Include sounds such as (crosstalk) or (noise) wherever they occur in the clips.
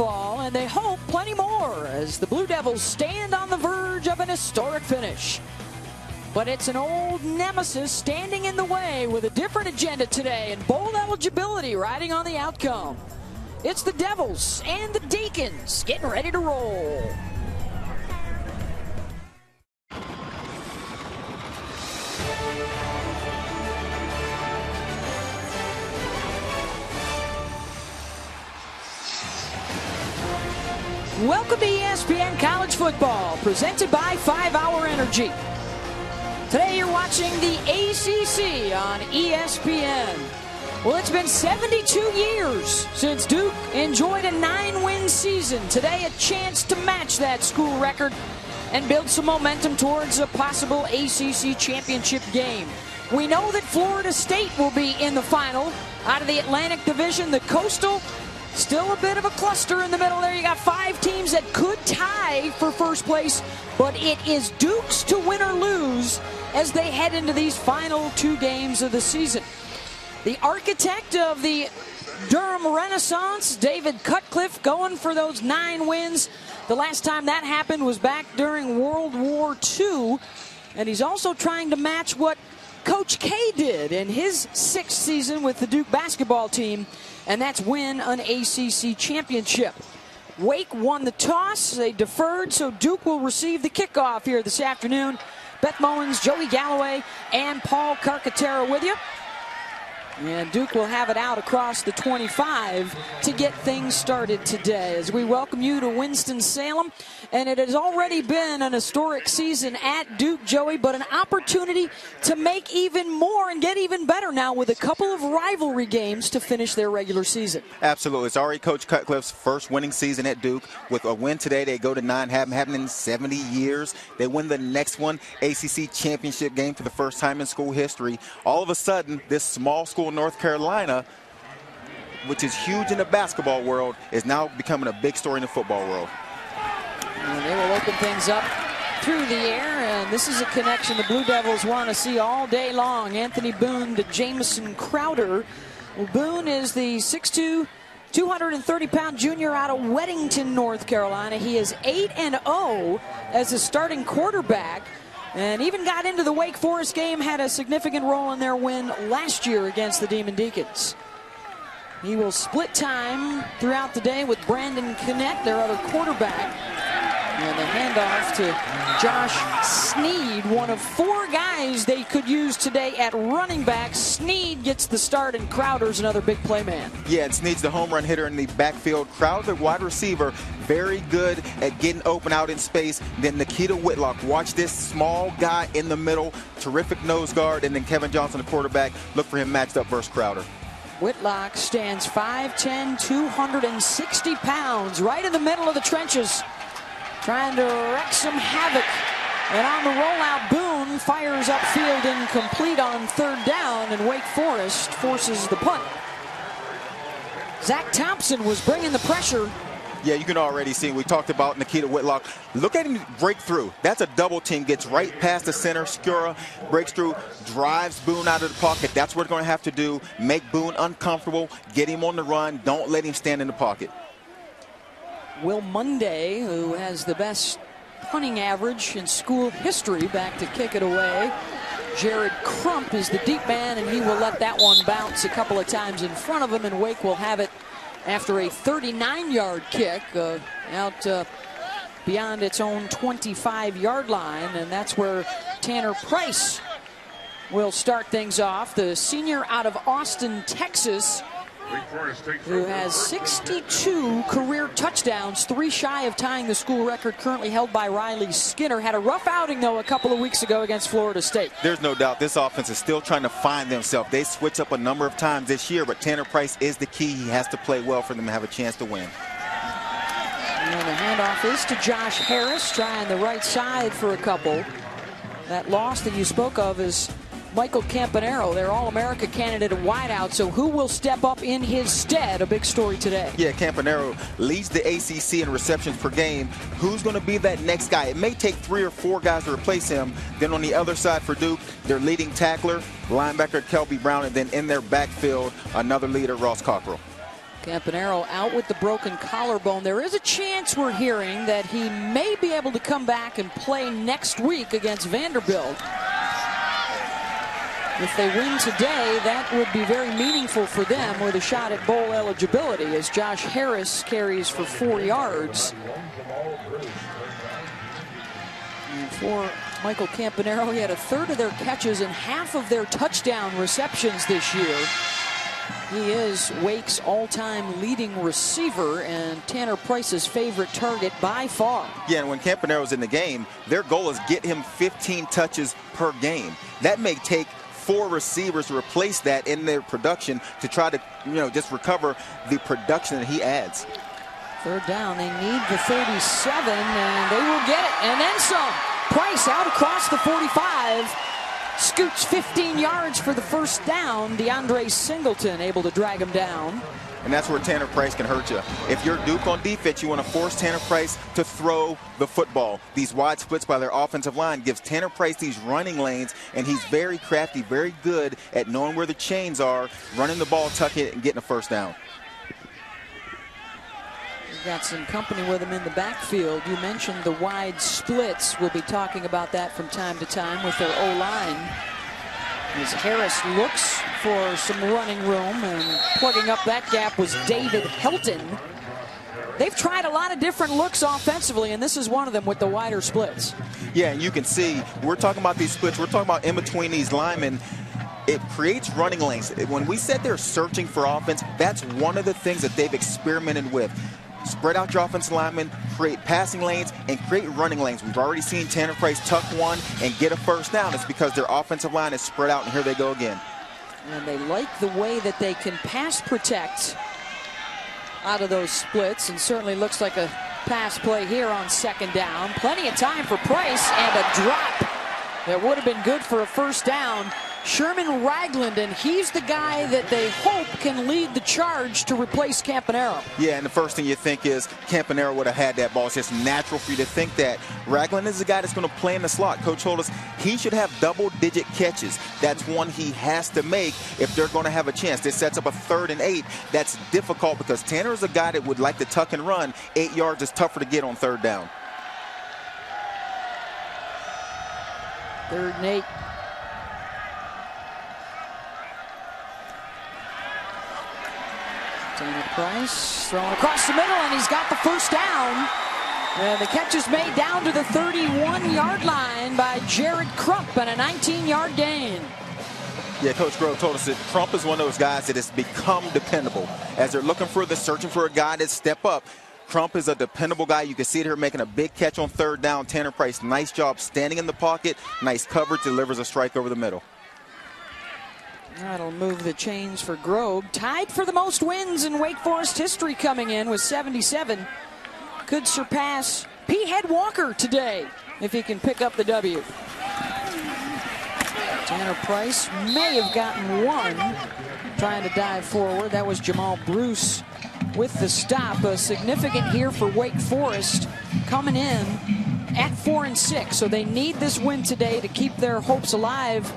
fall, and they hope plenty more as the Blue Devils stand on the verge of an historic finish. But it's an old nemesis standing in the way with a different agenda today and bold eligibility riding on the outcome. It's the Devils and the Deacons getting ready to roll. Welcome to ESPN College Football, presented by 5 Hour Energy. Today you're watching the ACC on ESPN. Well, it's been 72 years since Duke enjoyed a nine win season. Today, a chance to match that school record and build some momentum towards a possible ACC championship game. We know that Florida State will be in the final. Out of the Atlantic Division, the Coastal Still a bit of a cluster in the middle there. You got five teams that could tie for first place, but it is Dukes to win or lose as they head into these final two games of the season. The architect of the Durham Renaissance, David Cutcliffe, going for those nine wins. The last time that happened was back during World War II. And he's also trying to match what Coach K did in his sixth season with the Duke basketball team and that's win an ACC championship. Wake won the toss. They deferred, so Duke will receive the kickoff here this afternoon. Beth Mowins, Joey Galloway, and Paul Carcaterra with you. And Duke will have it out across the 25 to get things started today as we welcome you to Winston-Salem. And it has already been an historic season at Duke, Joey, but an opportunity to make even more and get even better now with a couple of rivalry games to finish their regular season. Absolutely. It's already Coach Cutcliffe's first winning season at Duke. With a win today, they go to nine, haven't happened in 70 years. They win the next one, ACC championship game for the first time in school history. All of a sudden, this small school North Carolina which is huge in the basketball world, is now becoming a big story in the football world. And they will open things up through the air, and this is a connection the Blue Devils want to see all day long. Anthony Boone to Jamison Crowder. Well, Boone is the 6'2", 230-pound junior out of Weddington, North Carolina. He is 8 and 0 as a starting quarterback. And even got into the Wake Forest game, had a significant role in their win last year against the Demon Deacons. He will split time throughout the day with Brandon Connette, their other quarterback. And the handoff to Josh Sneed, one of four guys they could use today at running back. Sneed gets the start, and Crowder's another big play man. Yeah, and Sneed's the home run hitter in the backfield. Crowder, wide receiver, very good at getting open out in space. Then Nikita Whitlock, watch this small guy in the middle, terrific nose guard, and then Kevin Johnson, the quarterback. Look for him matched up versus Crowder. Whitlock stands 5'10", 260 pounds, right in the middle of the trenches trying to wreak some havoc. And on the rollout, Boone fires upfield incomplete on third down, and Wake Forest forces the punt. Zach Thompson was bringing the pressure. Yeah, you can already see. We talked about Nikita Whitlock. Look at him break through. That's a double team. Gets right past the center. Skura breaks through, drives Boone out of the pocket. That's what we're going to have to do. Make Boone uncomfortable. Get him on the run. Don't let him stand in the pocket. Will Monday, who has the best punting average in school history, back to kick it away. Jared Crump is the deep man, and he will let that one bounce a couple of times in front of him, and Wake will have it after a 39-yard kick uh, out uh, beyond its own 25-yard line, and that's where Tanner Price will start things off. The senior out of Austin, Texas, who has 62 career touchdowns, three shy of tying the school record currently held by Riley Skinner. Had a rough outing, though, a couple of weeks ago against Florida State. There's no doubt this offense is still trying to find themselves. They switch up a number of times this year, but Tanner Price is the key. He has to play well for them to have a chance to win. And the handoff is to Josh Harris, trying the right side for a couple. That loss that you spoke of is Michael Campanaro, their All-America candidate at wideout. So who will step up in his stead? A big story today. Yeah, Campanaro leads the ACC in receptions per game. Who's going to be that next guy? It may take three or four guys to replace him. Then on the other side for Duke, their leading tackler, linebacker Kelby Brown, and then in their backfield, another leader, Ross Cockrell. Campanaro out with the broken collarbone. There is a chance we're hearing that he may be able to come back and play next week against Vanderbilt. If they win today, that would be very meaningful for them with a shot at bowl eligibility as Josh Harris carries for four yards. And for Michael Campanaro, he had a third of their catches and half of their touchdown receptions this year. He is Wake's all-time leading receiver and Tanner Price's favorite target by far. Yeah, and when Campanaro's in the game, their goal is get him 15 touches per game. That may take four receivers to replace that in their production to try to, you know, just recover the production that he adds. Third down, they need the 37, and they will get it, and then some. Price out across the 45 scoots 15 yards for the first down. DeAndre Singleton able to drag him down. And that's where Tanner Price can hurt you. If you're Duke on defense, you want to force Tanner Price to throw the football. These wide splits by their offensive line gives Tanner Price these running lanes, and he's very crafty, very good at knowing where the chains are, running the ball, tucking it, and getting a first down They've got some company with him in the backfield. You mentioned the wide splits. We'll be talking about that from time to time with their O-line. As Harris looks for some running room and plugging up that gap was David Helton. They've tried a lot of different looks offensively, and this is one of them with the wider splits. Yeah, and you can see we're talking about these splits. We're talking about in between these linemen it creates running lanes. When we said they're searching for offense, that's one of the things that they've experimented with spread out your offensive linemen, create passing lanes, and create running lanes. We've already seen Tanner Price tuck one and get a first down. It's because their offensive line is spread out, and here they go again. And they like the way that they can pass protect out of those splits, and certainly looks like a pass play here on second down. Plenty of time for Price, and a drop that would have been good for a first down. Sherman Ragland, and he's the guy that they hope can lead the charge to replace Campanaro. Yeah, and the first thing you think is Campanaro would have had that ball. It's just natural for you to think that. Ragland is the guy that's going to play in the slot. Coach told us he should have double-digit catches. That's one he has to make if they're going to have a chance. This sets up a third and eight. That's difficult because Tanner is a guy that would like to tuck and run. Eight yards is tougher to get on third down. Third and eight. Tanner Price throwing across the middle, and he's got the first down. And the catch is made down to the 31-yard line by Jared Crump and a 19-yard gain. Yeah, Coach Grobe told us that Crump is one of those guys that has become dependable. As they're looking for the searching for a guy to step up, Crump is a dependable guy. You can see it here making a big catch on third down. Tanner Price, nice job standing in the pocket. Nice coverage, delivers a strike over the middle. That'll move the chains for Grobe. Tied for the most wins in Wake Forest history coming in with 77. Could surpass Peahead Walker today if he can pick up the W. Tanner Price may have gotten one trying to dive forward. That was Jamal Bruce with the stop. A significant here for Wake Forest coming in at four and six. So they need this win today to keep their hopes alive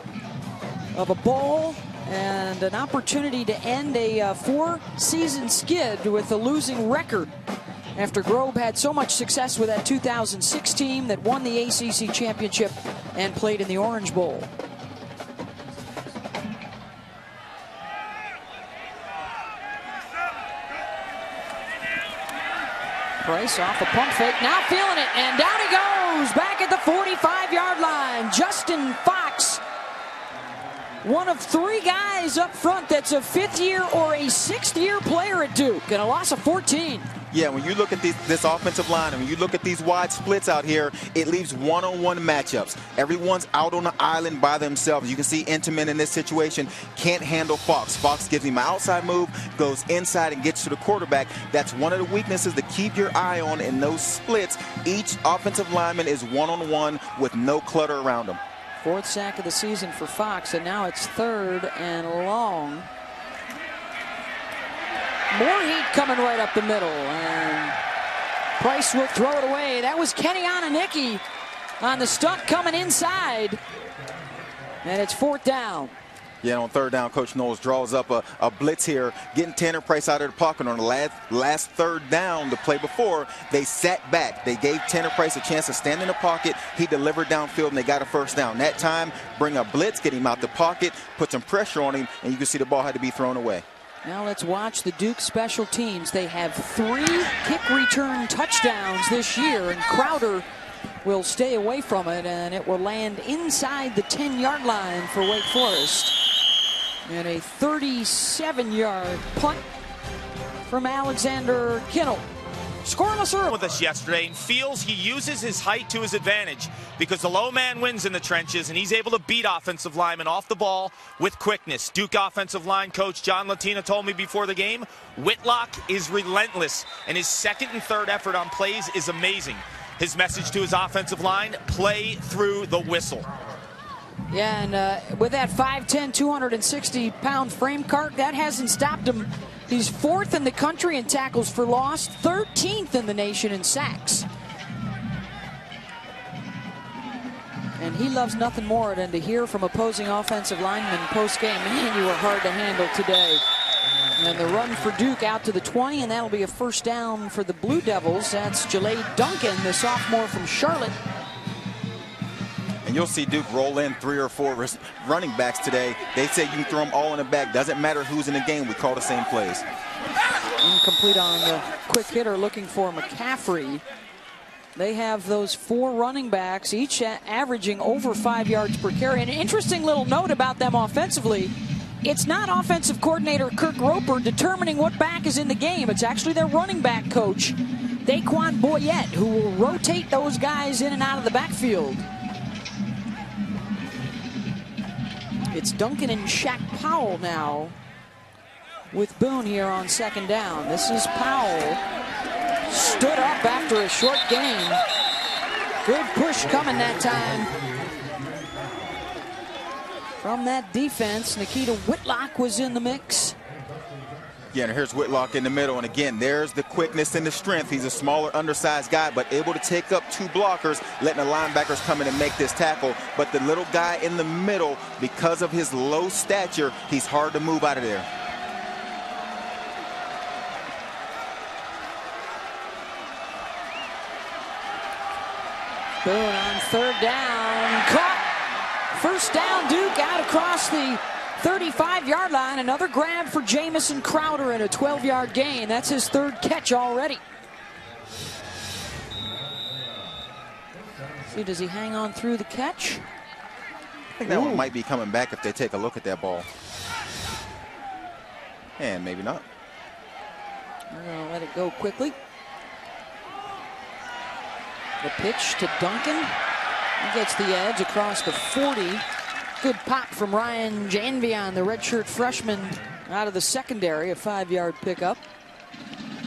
of a bowl and an opportunity to end a uh, four-season skid with a losing record after Grobe had so much success with that 2006 team that won the ACC championship and played in the Orange Bowl. Price off a pump fake, now feeling it, and down he goes, back at the 45-yard line. Justin Fox one of three guys up front that's a fifth year or a sixth year player at Duke and a loss of 14. Yeah, when you look at this, this offensive line and when you look at these wide splits out here, it leaves one-on-one matchups. Everyone's out on the island by themselves. You can see Intamin in this situation can't handle Fox. Fox gives him an outside move, goes inside and gets to the quarterback. That's one of the weaknesses to keep your eye on in those splits. Each offensive lineman is one-on-one with no clutter around them. Fourth sack of the season for Fox, and now it's third and long. More heat coming right up the middle, and Price will throw it away. That was Kenny Anunike on the stunt coming inside, and it's fourth down. Yeah, on third down, Coach Knowles draws up a, a, blitz here, getting Tanner Price out of the pocket on the last, last third down. The play before, they sat back. They gave Tanner Price a chance to stand in the pocket. He delivered downfield, and they got a first down. That time, bring a blitz, get him out the pocket, put some pressure on him, and you can see the ball had to be thrown away. Now let's watch the Duke special teams. They have three kick return touchdowns this year, and Crowder will stay away from it, and it will land inside the 10-yard line for Wake Forest. And a 37-yard punt from Alexander Kinal. Scoreless early. With us yesterday and feels he uses his height to his advantage because the low man wins in the trenches and he's able to beat offensive linemen off the ball with quickness. Duke offensive line coach John Latina told me before the game, Whitlock is relentless and his second and third effort on plays is amazing. His message to his offensive line, play through the whistle. Yeah, and uh, with that 5'10", 260-pound frame cart, that hasn't stopped him. He's fourth in the country in tackles for loss, 13th in the nation in sacks. And he loves nothing more than to hear from opposing offensive linemen post-game, man, you were hard to handle today. And the run for Duke out to the 20, and that'll be a first down for the Blue Devils. That's Jalade Duncan, the sophomore from Charlotte. And you'll see Duke roll in three or four running backs today. They say you can throw them all in the back. Doesn't matter who's in the game. We call the same plays. Incomplete on the quick hitter looking for McCaffrey. They have those four running backs, each averaging over five yards per carry. An interesting little note about them offensively, it's not offensive coordinator Kurt Roper determining what back is in the game. It's actually their running back coach, Daquan Boyette, who will rotate those guys in and out of the backfield. It's Duncan and Shaq Powell now with Boone here on second down. This is Powell. Stood up after a short gain. Good push coming that time. From that defense, Nikita Whitlock was in the mix. Yeah, and here's Whitlock in the middle. And again, there's the quickness and the strength. He's a smaller, undersized guy, but able to take up two blockers, letting the linebackers come in and make this tackle. But the little guy in the middle, because of his low stature, he's hard to move out of there. Boone on third down. Caught. First down, Duke out across the 35-yard line. Another grab for Jamison Crowder and a 12-yard gain. That's his third catch already. See, does he hang on through the catch? I think that Ooh. one might be coming back if they take a look at that ball. And maybe not. We're going to let it go quickly. The pitch to Duncan. He gets the edge across the 40. Good pop from Ryan Janvion, the redshirt freshman out of the secondary, a five-yard pickup.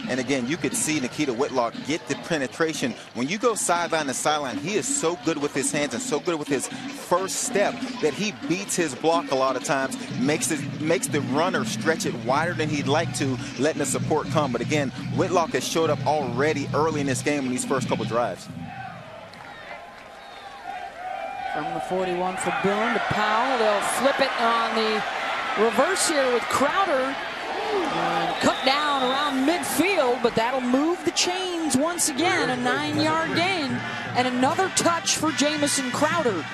And again, you could see Nikita Whitlock get the penetration. When you go sideline to sideline, he is so good with his hands and so good with his first step that he beats his block a lot of times, makes it makes the runner stretch it wider than he'd like to, letting the support come. But again, Whitlock has showed up already early in this game in these first couple drives. From the 41 for Boone to Powell. They'll flip it on the reverse here with Crowder. And cut down around midfield, but that'll move the chains once again. A nine-yard gain and another touch for Jamison Crowder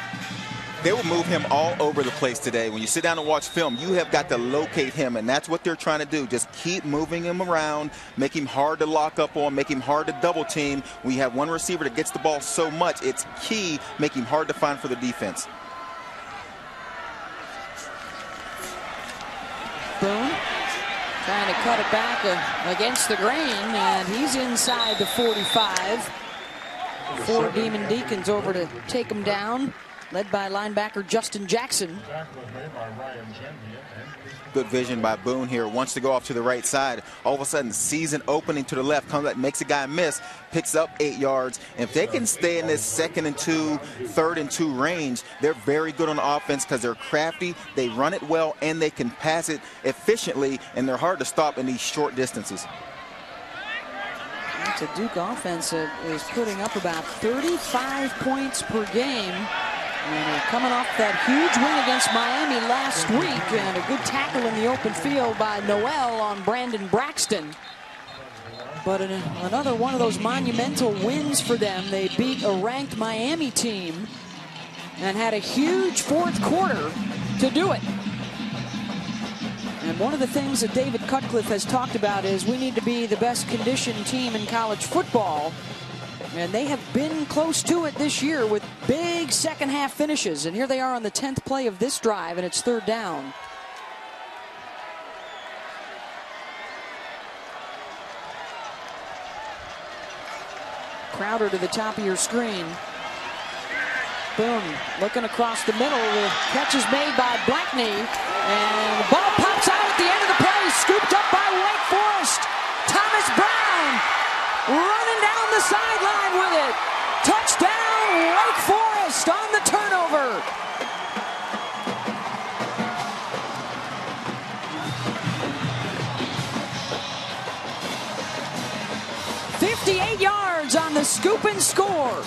they will move him all over the place today. When you sit down and watch film, you have got to locate him, and that's what they're trying to do. Just keep moving him around, make him hard to lock up on, make him hard to double team. You have one receiver that gets the ball so much, it's key, make him hard to find for the defense. Boone trying to cut it back against the grain, and he's inside the 45. Four Demon Deacons over to take him down led by linebacker Justin Jackson. Good vision by Boone here. Wants to go off to the right side. All of a sudden, sees an opening to the left, comes up, makes a guy miss, picks up eight yards. if they can stay in this second and two, third and two range, they're very good on offense because they're crafty, they run it well, and they can pass it efficiently, and they're hard to stop in these short distances. The Duke offense is putting up about 35 points per game And uh, coming off that huge win against Miami last week and a good tackle in the open field by Noel on Brandon Braxton. But another one of those monumental wins for them. They beat a ranked Miami team and had a huge fourth quarter to do it. And one of the things that David Cutcliffe has talked about is we need to be the best conditioned team in college football. And they have been close to it this year with big second half finishes. And here they are on the 10th play of this drive, and it's third down. Crowder to the top of your screen. Boone, looking across the middle. The catch is made by Blakeney. And the ball pops out at the end of the play. Scooped up by Wake Forest. Thomas Brown the sideline with it. Touchdown, Wake Forest on the turnover. Fifty-eight yards on the scoop and score.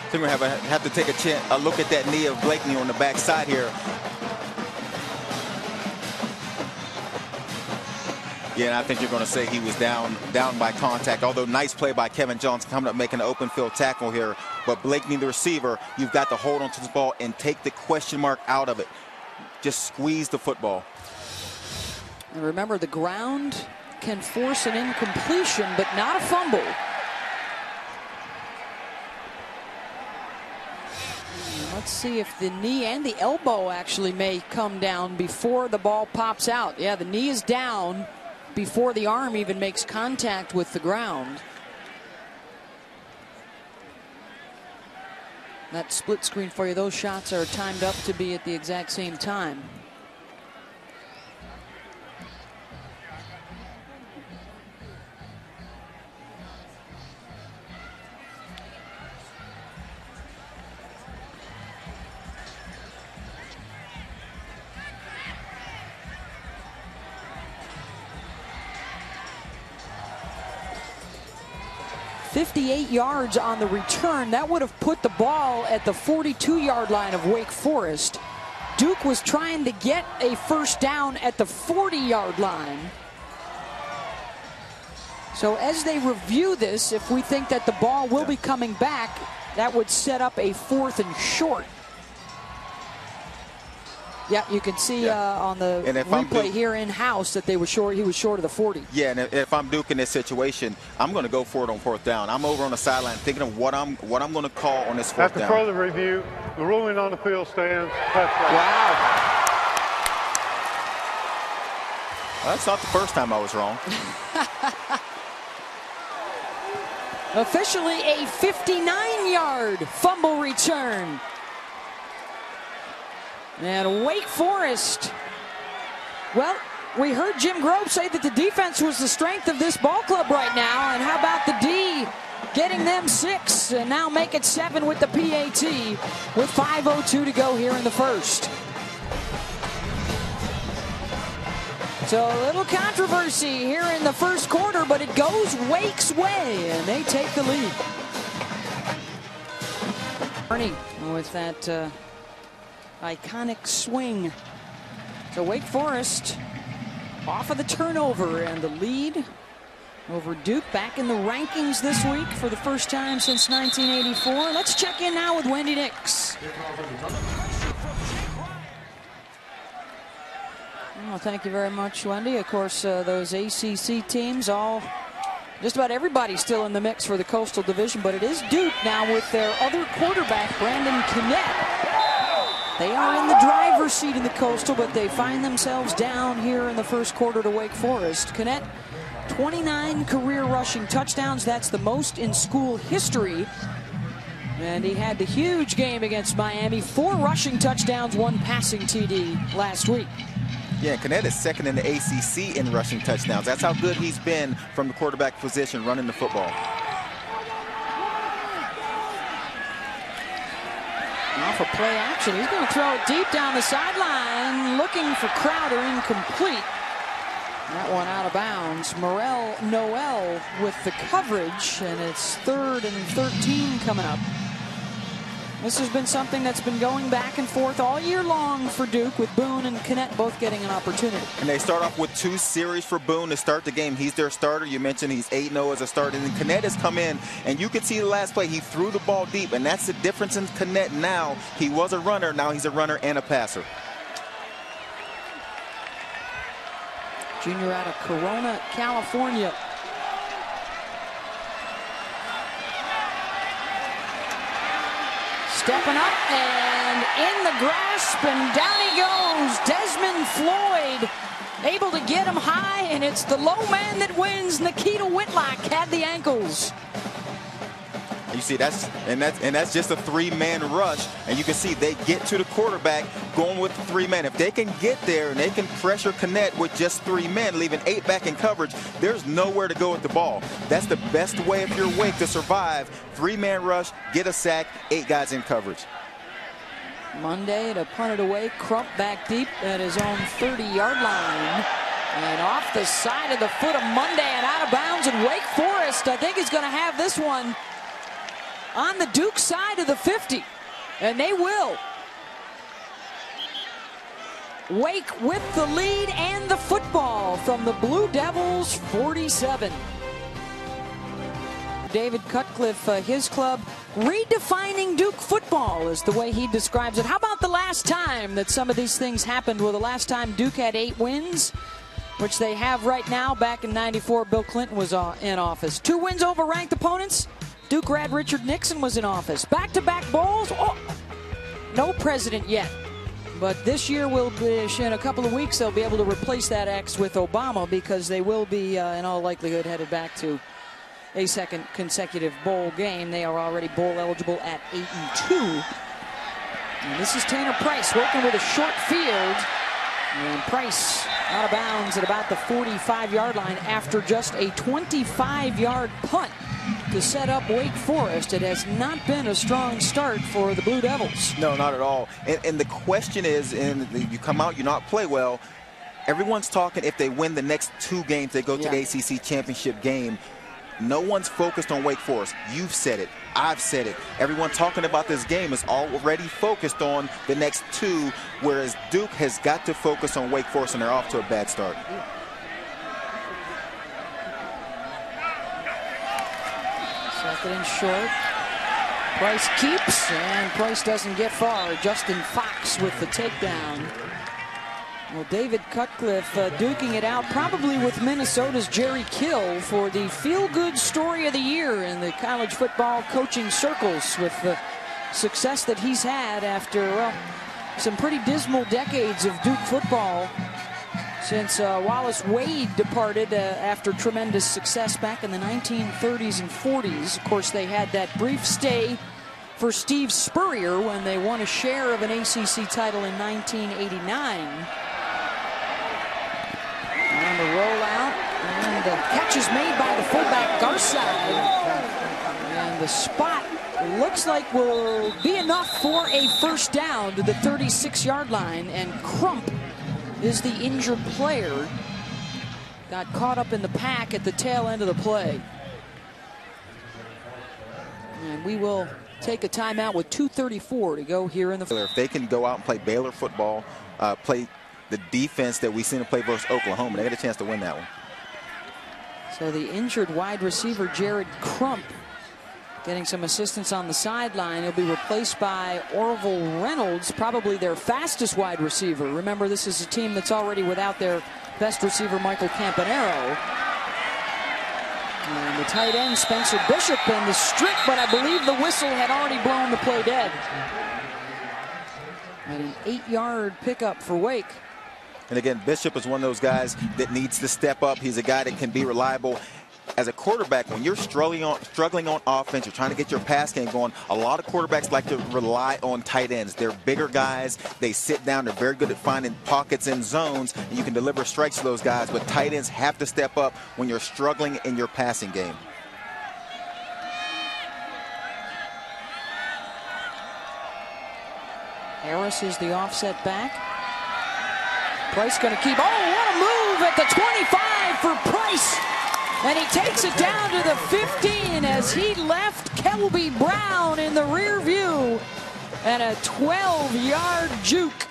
I think we have, a, have to take a, a look at that knee of Blakeney on the backside here. Yeah, and I think you're going to say he was down down by contact. Although nice play by Kevin Johnson coming up making an open field tackle here. But Blakeney, the receiver, you've got to hold on to the ball and take the question mark out of it. Just squeeze the football. And remember, the ground can force an incompletion, but not a fumble. Let's see if the knee and the elbow actually may come down before the ball pops out. Yeah, the knee is down before the arm even makes contact with the ground. That split screen for you, those shots are timed up to be at the exact same time. 58 yards on the return. That would have put the ball at the 42 yard line of Wake Forest. Duke was trying to get a first down at the 40 yard line. So as they review this, if we think that the ball will be coming back, that would set up a fourth and short. Yeah, you can see yeah. uh, on the replay here in house that they were short. He was short of the 40. Yeah, and if I'm Duke in this situation, I'm going to go for it on fourth down. I'm over on the sideline thinking of what I'm what I'm going to call on this fourth After down. After further review, the ruling on the field stands. Touchdown. Wow. That's not the first time I was wrong. (laughs) Officially a 59-yard fumble return. And Wake Forest, well, we heard Jim Grobe say that the defense was the strength of this ball club right now. And how about the D getting them six and now make it seven with the PAT with 5.02 to go here in the first. So a little controversy here in the first quarter, but it goes Wake's way, and they take the lead. Arnie with that uh, iconic swing. So Wake Forest off of the turnover and the lead over Duke back in the rankings this week for the first time since 1984. Let's check in now with Wendy Nix. Well, thank you very much, Wendy. Of course, uh, those ACC teams all just about everybody still in the mix for the Coastal Division, but it is Duke now with their other quarterback, Brandon Connette, they are in the driver's seat in the Coastal, but they find themselves down here in the first quarter to Wake Forest. Connette, 29 career rushing touchdowns. That's the most in school history. And he had the huge game against Miami. Four rushing touchdowns, one passing TD last week. Yeah, Connette is second in the ACC in rushing touchdowns. That's how good he's been from the quarterback position running the football. For play action, he's going to throw it deep down the sideline, looking for Crowder, incomplete. That one out of bounds. Merrill Noel with the coverage, and it's third and 13 coming up. This has been something that's been going back and forth all year long for Duke, with Boone and Connette both getting an opportunity. And they start off with two series for Boone to start the game. He's their starter. You mentioned he's 8-0 as a starter. And then Connette has come in, and you can see the last play. He threw the ball deep, and that's the difference in Connette now. He was a runner. Now he's a runner and a passer. Junior out of Corona, California. Stepping up and in the grasp, and down he goes. Desmond Floyd able to get him high, and it's the low man that wins. Nikita Whitlock had the ankles. You see, that's and that's and that's just a three-man rush, and you can see they get to the quarterback going with the three men. If they can get there and they can pressure Connette with just three men, leaving eight back in coverage, there's nowhere to go with the ball. That's the best way if you're Wake to survive. Three-man rush, get a sack, eight guys in coverage. Monday to punt it away, Crump back deep at his own 30-yard line. And off the side of the foot of Monday and out of bounds. And Wake Forest, I think, is going to have this one on the Duke side of the 50. And they will. Wake with the lead and the football from the Blue Devils 47. David Cutcliffe, uh, his club, redefining Duke football is the way he describes it. How about the last time that some of these things happened? Well, the last time Duke had eight wins, which they have right now. Back in 94, Bill Clinton was uh, in office. Two wins over ranked opponents. Duke grad Richard Nixon was in office. Back-to-back -back bowls. Oh, no president yet. But this year will be, in a couple of weeks, they'll be able to replace that X with Obama because they will be, uh, in all likelihood, headed back to a second consecutive bowl game. They are already bowl eligible at 8 and 2. And this is Tanner Price working with a short field. And Price out of bounds at about the 45 yard line after just a 25 yard punt to set up Wake Forest. It has not been a strong start for the Blue Devils. No, not at all. And, and the question is, and you come out, you not play well. Everyone's talking if they win the next two games, they go to yeah. the ACC championship game. No one's focused on Wake Forest. You've said it. I've said it. Everyone talking about this game is already focused on the next two, whereas Duke has got to focus on Wake Forest, and they're off to a bad start. Second and short. Price keeps, and Price doesn't get far. Justin Fox with the takedown. Well, David Cutcliffe uh, duking it out probably with Minnesota's Jerry Kill for the feel-good story of the year in the college football coaching circles with the success that he's had after well, some pretty dismal decades of Duke football since uh, Wallace Wade departed uh, after tremendous success back in the 1930s and 40s. Of course, they had that brief stay for Steve Spurrier when they won a share of an ACC title in 1989 the rollout. And the catch is made by the fullback Garside. And the spot looks like will be enough for a first down to the 36-yard line. And Crump is the injured player. Got caught up in the pack at the tail end of the play. And we will take a timeout with 2.34 to go here in the... If they can go out and play Baylor football, uh, play the defense that we've seen him play versus Oklahoma. They got a chance to win that one. So the injured wide receiver Jared Crump getting some assistance on the sideline. He'll be replaced by Orville Reynolds, probably their fastest wide receiver. Remember, this is a team that's already without their best receiver, Michael Campanaro. And the tight end, Spencer Bishop, and the strip, but I believe the whistle had already blown the play dead. And an eight-yard pickup for Wake. And again, Bishop is one of those guys that needs to step up. He's a guy that can be reliable. As a quarterback, when you're struggling on struggling on offense, you're trying to get your pass game going. A lot of quarterbacks like to rely on tight ends. They're bigger guys. They sit down. They're very good at finding pockets and zones, and you can deliver strikes to those guys. But tight ends have to step up when you're struggling in your passing game. Harris is the offset back. Price going to keep. Oh, what a move at the 25 for Price. And he takes it down to the 15 as he left Kelby Brown in the rear view. And a 12-yard juke.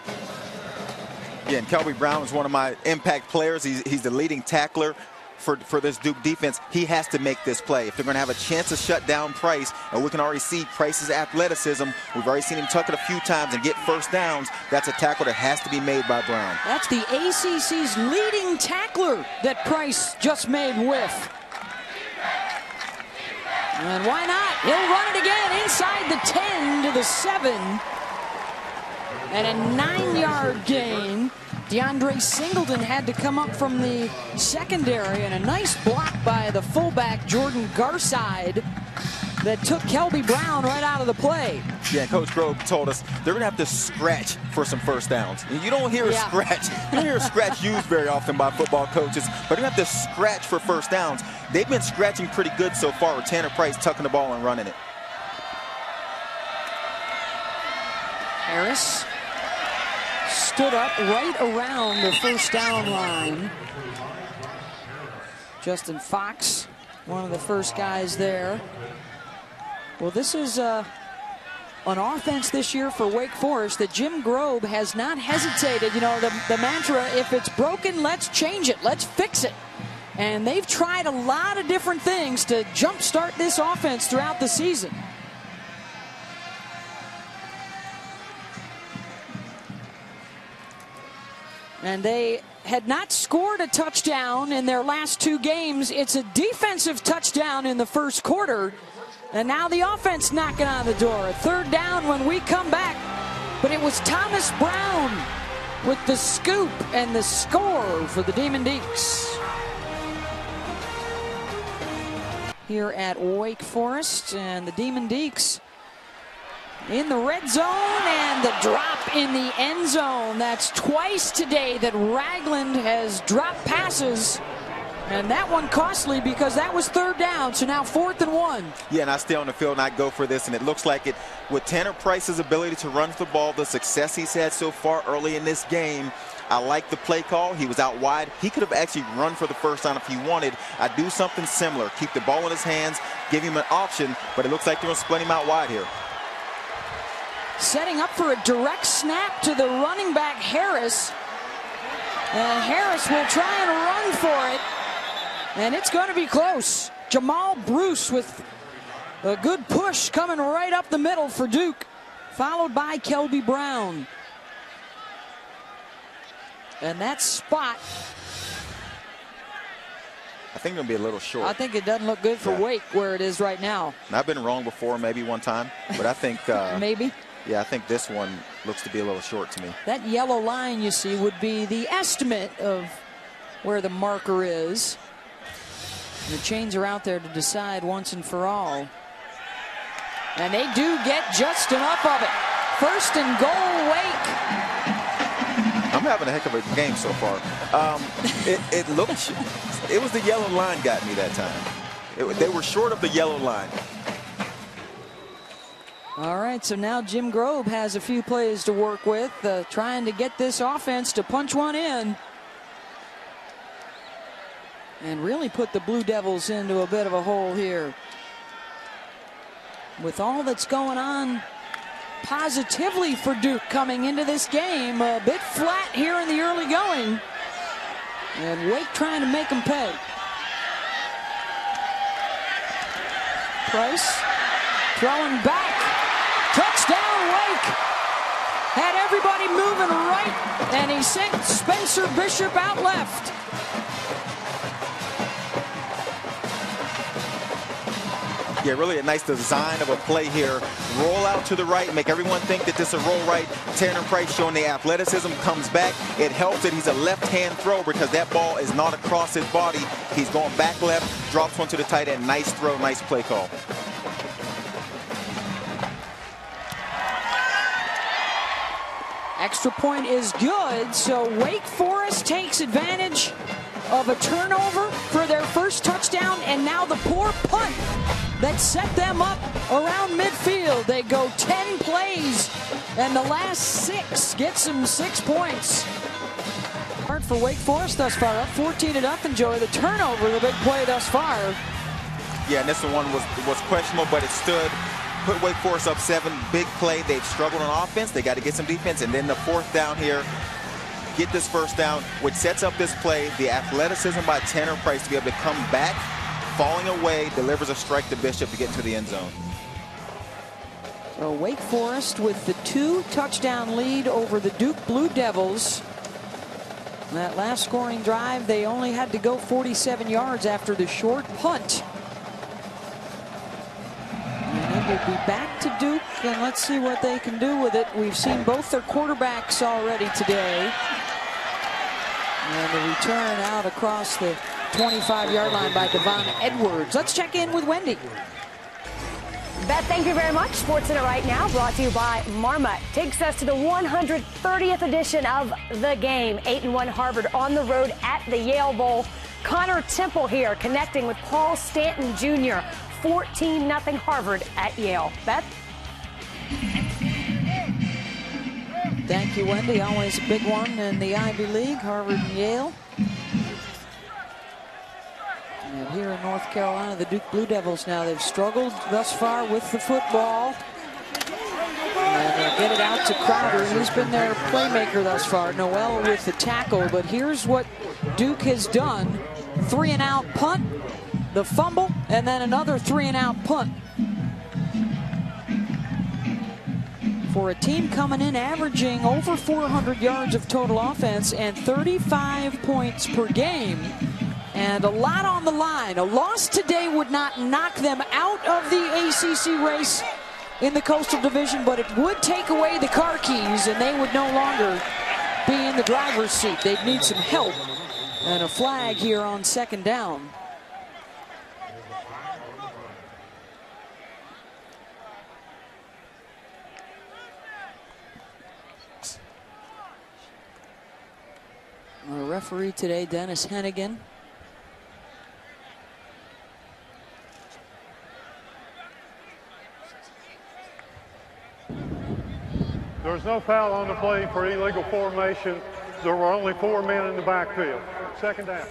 Yeah, and Kelby Brown is one of my impact players. He's, he's the leading tackler for, for this Duke defense, he has to make this play. If they're going to have a chance to shut down Price, and we can already see Price's athleticism, we've already seen him tuck it a few times and get first downs, that's a tackle that has to be made by Brown. That's the ACC's leading tackler that Price just made with. And why not? He'll run it again inside the 10 to the 7. And a nine-yard gain. DeAndre Singleton had to come up from the secondary and a nice block by the fullback Jordan Garside that took Kelby Brown right out of the play. Yeah, Coach Grobe told us they're going to have to scratch for some first downs. And You don't hear yeah. a scratch. You don't hear a scratch used very often by football coaches, but they're going to have to scratch for first downs. They've been scratching pretty good so far with Tanner Price tucking the ball and running it. Harris stood up right around the first down line. Justin Fox, one of the first guys there. Well, this is uh, an offense this year for Wake Forest that Jim Grobe has not hesitated. You know, the, the mantra, if it's broken, let's change it. Let's fix it. And they've tried a lot of different things to jumpstart this offense throughout the season. And they had not scored a touchdown in their last two games. It's a defensive touchdown in the first quarter. And now the offense knocking on the door. Third down when we come back. But it was Thomas Brown with the scoop and the score for the Demon Deacs. Here at Wake Forest and the Demon Deacs in the red zone and the drop in the end zone. That's twice today that Ragland has dropped passes. And that one costly because that was third down, so now fourth and one. Yeah, and I stay on the field and I go for this, and it looks like it with Tanner Price's ability to run for the ball, the success he's had so far early in this game. I like the play call. He was out wide. He could have actually run for the first down if he wanted. I do something similar. Keep the ball in his hands, give him an option, but it looks like they're going to split him out wide here setting up for a direct snap to the running back Harris. And Harris will try and run for it. And it's going to be close. Jamal Bruce with a good push coming right up the middle for Duke. Followed by Kelby Brown. And that spot. I think it'll be a little short. I think it doesn't look good for yeah. Wake where it is right now. And I've been wrong before, maybe one time, but I think uh, (laughs) maybe yeah, I think this one looks to be a little short to me. That yellow line you see would be the estimate of where the marker is. And the chains are out there to decide once and for all. And they do get just enough of it. First and goal, Wake. I'm having a heck of a game so far. Um, (laughs) it, it looked, it was the yellow line got me that time. It, they were short of the yellow line. All right, so now Jim Grobe has a few plays to work with, uh, trying to get this offense to punch one in. And really put the Blue Devils into a bit of a hole here. With all that's going on positively for Duke coming into this game, a bit flat here in the early going. And Wake trying to make them pay. Price throwing back. Had everybody moving right, and he sent Spencer Bishop out left. Yeah, really a nice design of a play here. Roll out to the right, make everyone think that this is a roll right. Tanner Price showing the athleticism, comes back. It helps that he's a left-hand throw because that ball is not across his body. He's going back left, drops one to the tight end. Nice throw, nice play call. Extra point is good, so Wake Forest takes advantage of a turnover for their first touchdown, and now the poor punt that set them up around midfield. They go 10 plays, and the last six gets them six points. Hard for Wake Forest thus far. Up 14 to nothing, Joey. The turnover, the big play thus far. Yeah, and this one was was questionable, but it stood. Put Wake Forest up seven. Big play. They've struggled on offense. They got to get some defense. And then the fourth down here, get this first down, which sets up this play. The athleticism by Tanner Price to be able to come back, falling away, delivers a strike to Bishop to get into the end zone. So Wake Forest with the two touchdown lead over the Duke Blue Devils. That last scoring drive, they only had to go 47 yards after the short punt. Will be back to Duke, and let's see what they can do with it. We've seen both their quarterbacks already today. And the return out across the 25-yard line by Devon Edwards. Let's check in with Wendy. Beth, thank you very much. Sports Center right now brought to you by Marmot. Takes us to the 130th edition of the game. 8 and 1 Harvard on the road at the Yale Bowl. Conner Hempel here connecting with Paul Stanton Jr. 14 0 Harvard at Yale. Beth? Thank you, Wendy. Always a big one in the Ivy League, Harvard and Yale. And here in North Carolina, the Duke Blue Devils now, they've struggled thus far with the football. And get it out to Crowder. He's been their playmaker thus far. Noel with the tackle. But here's what Duke has done. Three and out punt, the fumble, and then another three and out punt. For a team coming in averaging over 400 yards of total offense and 35 points per game, and a lot on the line. A loss today would not knock them out of the ACC race in the Coastal Division, but it would take away the car keys, and they would no longer be in the driver's seat. They'd need some help. And a flag here on second down. Our referee today, Dennis Hennigan. There was no foul on the play for illegal formation. There were only four men in the backfield. Second down.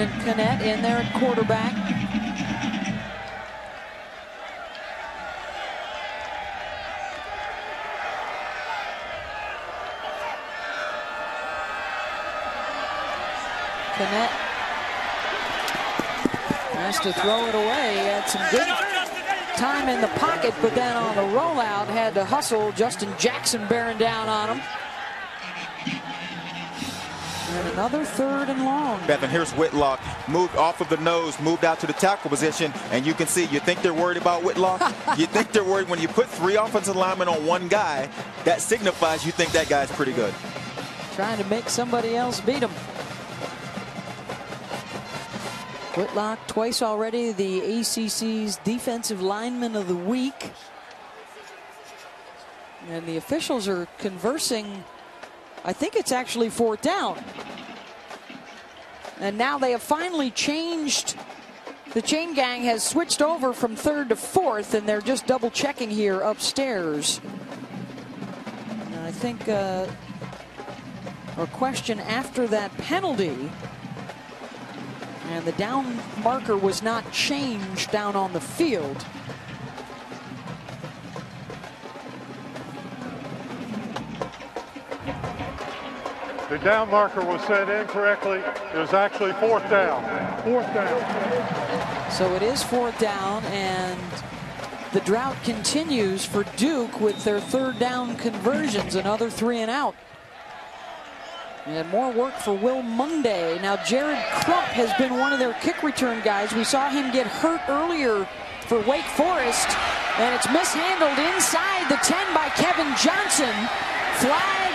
Brandon Connette in there at quarterback. Connett has to throw it away. He had some good time in the pocket, but then on the rollout had to hustle. Justin Jackson bearing down on him. Another third and long. Beth, and here's Whitlock. Moved off of the nose, moved out to the tackle position, and you can see, you think they're worried about Whitlock? (laughs) you think they're worried when you put three offensive linemen on one guy, that signifies you think that guy's pretty good. Trying to make somebody else beat him. Whitlock twice already, the ACC's Defensive Lineman of the Week. And the officials are conversing. I think it's actually fourth down. And now they have finally changed. The chain gang has switched over from third to fourth, and they're just double checking here upstairs. And I think uh, a question after that penalty. And the down marker was not changed down on the field. The down marker was set incorrectly. It was actually fourth down. Fourth down. So it is fourth down, and the drought continues for Duke with their third down conversions, another three and out. And more work for Will Monday. Now, Jared Crump has been one of their kick return guys. We saw him get hurt earlier for Wake Forest, and it's mishandled inside the 10 by Kevin Johnson.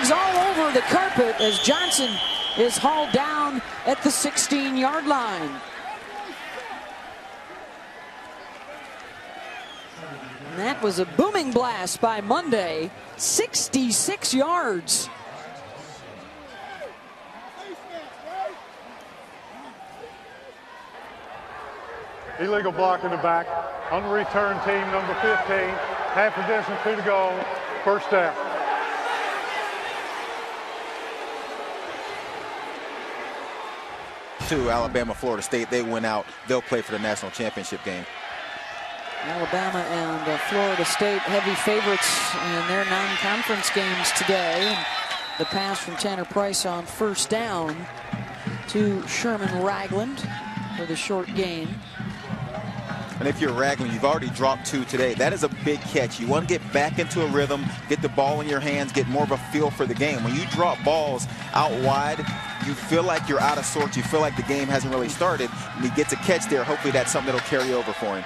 Flags all over the carpet as Johnson is hauled down at the 16 yard line. And that was a booming blast by Monday, 66 yards. Illegal block in the back. On the return team, number 15. Half a distance to the goal. First down. To Alabama, Florida State, they went out. They'll play for the national championship game. Alabama and uh, Florida State heavy favorites in their non-conference games today. The pass from Tanner Price on first down to Sherman Ragland for the short gain. And if you're Ragland, you've already dropped two today. That is a big catch. You want to get back into a rhythm, get the ball in your hands, get more of a feel for the game. When you drop balls out wide, you feel like you're out of sorts. You feel like the game hasn't really started. And he gets a catch there. Hopefully that's something that'll carry over for him.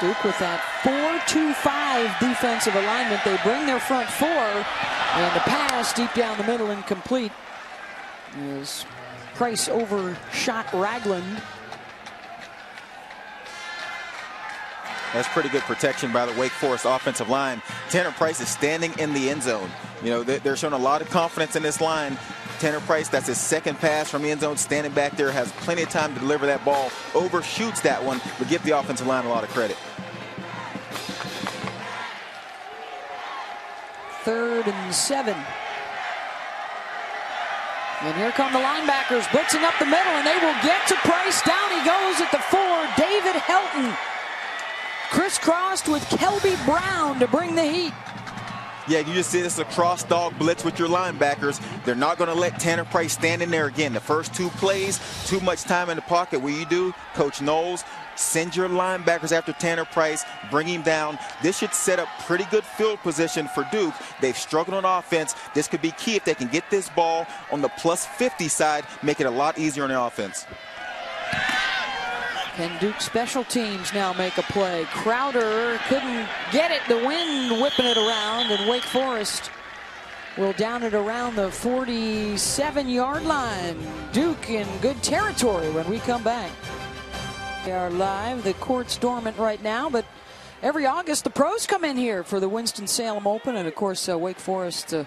Duke with that 4-2-5 defensive alignment. They bring their front four, and the pass deep down the middle incomplete. Is Price overshot Ragland. That's pretty good protection by the Wake Forest offensive line. Tanner Price is standing in the end zone. You know, they're showing a lot of confidence in this line. Tanner Price, that's his second pass from the end zone, standing back there, has plenty of time to deliver that ball, overshoots that one, but give the offensive line a lot of credit. Third and seven. And here come the linebackers blitzing up the middle, and they will get to Price. Down he goes at the four. David Helton crisscrossed with Kelby Brown to bring the heat. Yeah, you just see this a cross dog blitz with your linebackers. They're not going to let Tanner Price stand in there again. The first two plays, too much time in the pocket. What you do, Coach Knowles, send your linebackers after Tanner Price, bring him down. This should set up pretty good field position for Duke. They've struggled on offense. This could be key if they can get this ball on the plus 50 side, make it a lot easier on the offense. Can Duke special teams now make a play? Crowder couldn't get it. The wind whipping it around, and Wake Forest will down it around the 47-yard line. Duke in good territory when we come back. They are live. The court's dormant right now, but every August the pros come in here for the Winston-Salem Open, and of course uh, Wake Forest. Uh,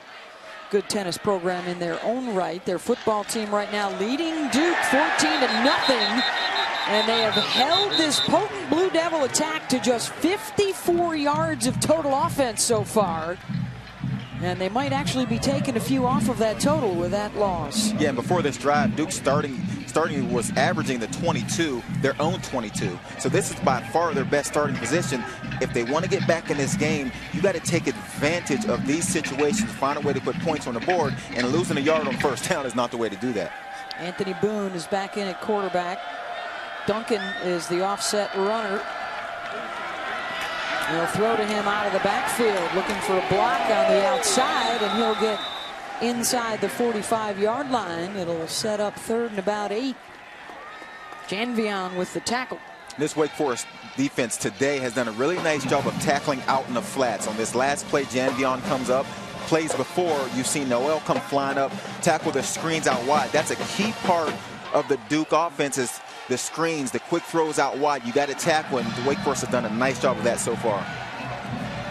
good tennis program in their own right. Their football team right now leading Duke 14 to nothing. And they have held this potent Blue Devil attack to just 54 yards of total offense so far. And they might actually be taking a few off of that total with that loss. Yeah, and before this drive, Duke starting starting was averaging the 22, their own 22. So this is by far their best starting position. If they want to get back in this game, you got to take advantage of these situations, find a way to put points on the board, and losing a yard on first down is not the way to do that. Anthony Boone is back in at quarterback. Duncan is the offset runner. They'll throw to him out of the backfield, looking for a block on the outside, and he'll get inside the 45-yard line. It'll set up third and about eight. Janvion with the tackle. This Wake Forest defense today has done a really nice job of tackling out in the flats. On this last play, Janvion comes up. Plays before, you've seen Noel come flying up, tackle the screens out wide. That's a key part of the Duke offense is the screens, the quick throws out wide. You got to tackle, and the Wake Forest has done a nice job of that so far.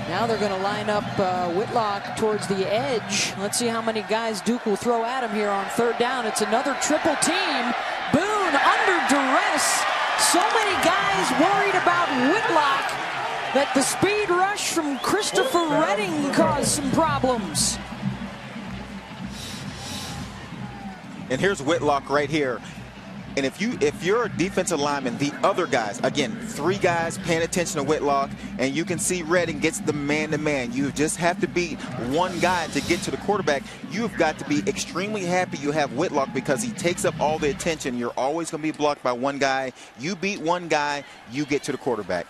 Now they're going to line up uh, Whitlock towards the edge. Let's see how many guys Duke will throw at him here on third down. It's another triple team. Boone under duress. So many guys worried about Whitlock that the speed rush from Christopher Redding caused some problems. And here's Whitlock right here. And if you if you're a defensive lineman, the other guys, again, three guys paying attention to Whitlock, and you can see Redding gets the man-to-man. -man. You just have to beat one guy to get to the quarterback. You've got to be extremely happy you have Whitlock because he takes up all the attention. You're always going to be blocked by one guy. You beat one guy, you get to the quarterback.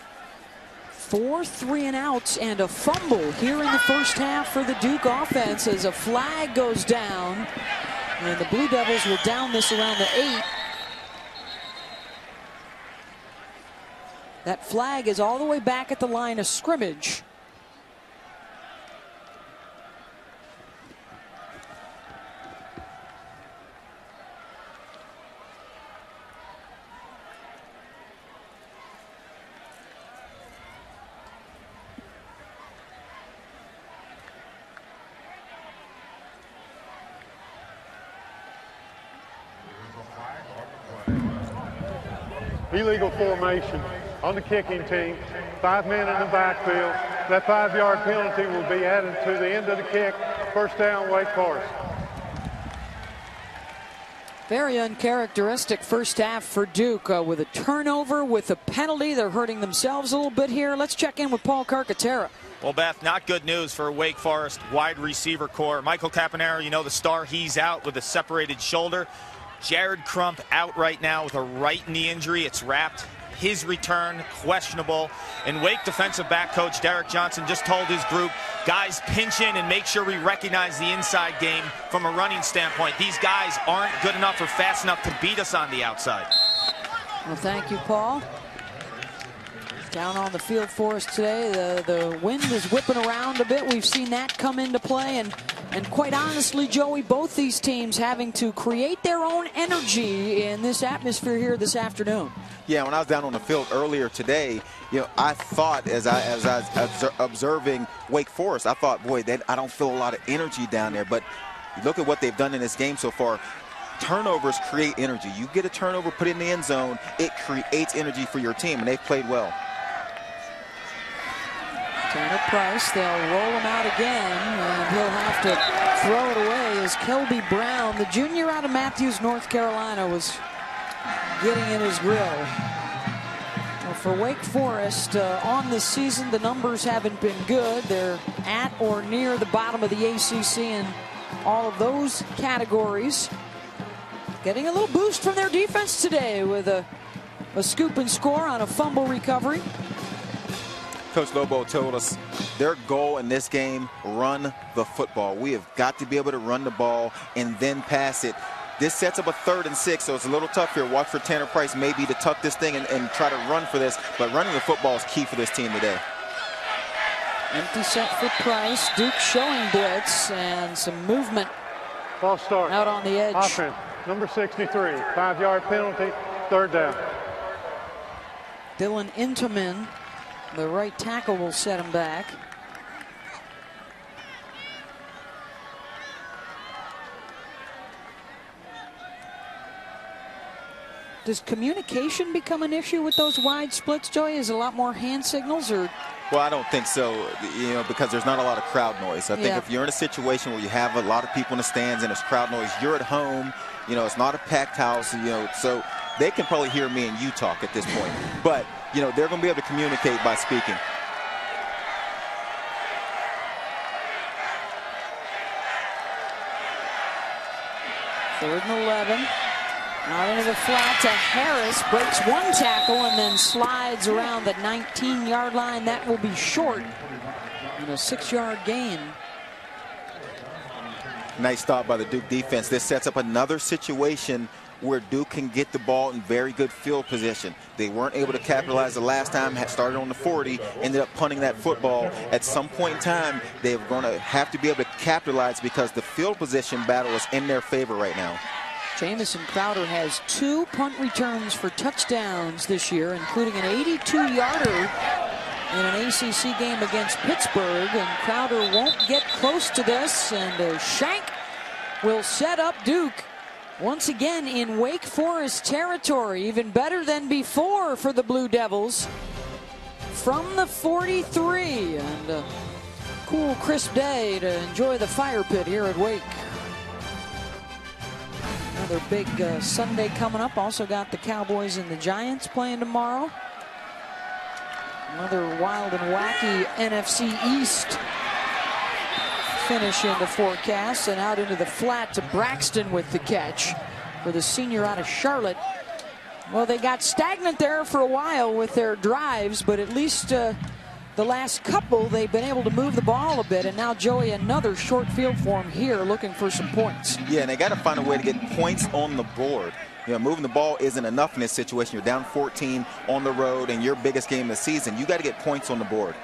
Four three and outs and a fumble here in the first half for the Duke offense as a flag goes down. And the Blue Devils will down this around the eight. That flag is all the way back at the line of scrimmage. Illegal formation on the kicking team. Five men in the backfield. That five-yard penalty will be added to the end of the kick. First down, Wake Forest. Very uncharacteristic first half for Duke uh, with a turnover, with a penalty. They're hurting themselves a little bit here. Let's check in with Paul Carcaterra. Well, Beth, not good news for Wake Forest wide receiver core. Michael Campanaro, you know the star, he's out with a separated shoulder. Jared Crump out right now with a right knee injury. It's wrapped his return questionable. And Wake defensive back coach Derek Johnson just told his group, guys, pinch in and make sure we recognize the inside game from a running standpoint. These guys aren't good enough or fast enough to beat us on the outside. Well, thank you, Paul. Down on the field for us today. The, the wind is whipping around a bit. We've seen that come into play. And, and quite honestly, Joey, both these teams having to create their own energy in this atmosphere here this afternoon. Yeah, when I was down on the field earlier today, you know, I thought as I as I was observing Wake Forest, I thought, boy, that I don't feel a lot of energy down there. But look at what they've done in this game so far. Turnovers create energy. You get a turnover, put in the end zone, it creates energy for your team, and they've played well. Tanner Price, they'll roll him out again, and he'll have to throw it away as Kelby Brown, the junior out of Matthews, North Carolina, was getting in his grill. Well, for Wake Forest, uh, on the season, the numbers haven't been good. They're at or near the bottom of the ACC in all of those categories. Getting a little boost from their defense today with a, a scoop and score on a fumble recovery. Coach Grobe told us their goal in this game, run the football. We have got to be able to run the ball and then pass it. This sets up a third and six, so it's a little tough here. Watch for Tanner Price maybe to tuck this thing and, and try to run for this, but running the football is key for this team today. Empty set for Price. Duke showing blitz and some movement False start. out on the edge. Offense, number 63, five-yard penalty, third down. Dylan Intemann, the right tackle, will set him back. Does communication become an issue with those wide splits, Joy? Is a lot more hand signals or? Well, I don't think so, you know, because there's not a lot of crowd noise. I think if you're in a situation where you have a lot of people in the stands and there's crowd noise, you're at home, you know, it's not a packed house, you know, so they can probably hear me and you talk at this point. But, you know, they're going to be able to communicate by speaking. Third and 11. Out into the flat to Harris. Breaks one tackle and then slides around the 19 yard line. That will be short. And a six yard gain. Nice stop by the Duke defense. This sets up another situation where Duke can get the ball in very good field position. They weren't able to capitalize the last time, had started on the 40, ended up punting that football. At some point in time, they're going to have to be able to capitalize because the field position battle is in their favor right now. Jamison Crowder has two punt returns for touchdowns this year, including an 82 yarder in an ACC game against Pittsburgh. And Crowder won't get close to this. And uh, Shank will set up Duke once again in Wake Forest territory. Even better than before for the Blue Devils. From the 43. And a cool, crisp day to enjoy the fire pit here at Wake. Another big uh, Sunday coming up. Also got the Cowboys and the Giants playing tomorrow. Another wild and wacky NFC East finish in the forecast and out into the flat to Braxton with the catch for the senior out of Charlotte. Well, they got stagnant there for a while with their drives, but at least uh, the last couple they've been able to move the ball a bit. And now Joey, another short field for him here, looking for some points. Yeah, and they got to find a way to get points on the board. You know, moving the ball isn't enough in this situation. You're down 14 on the road and your biggest game of the season. You got to get points on the board.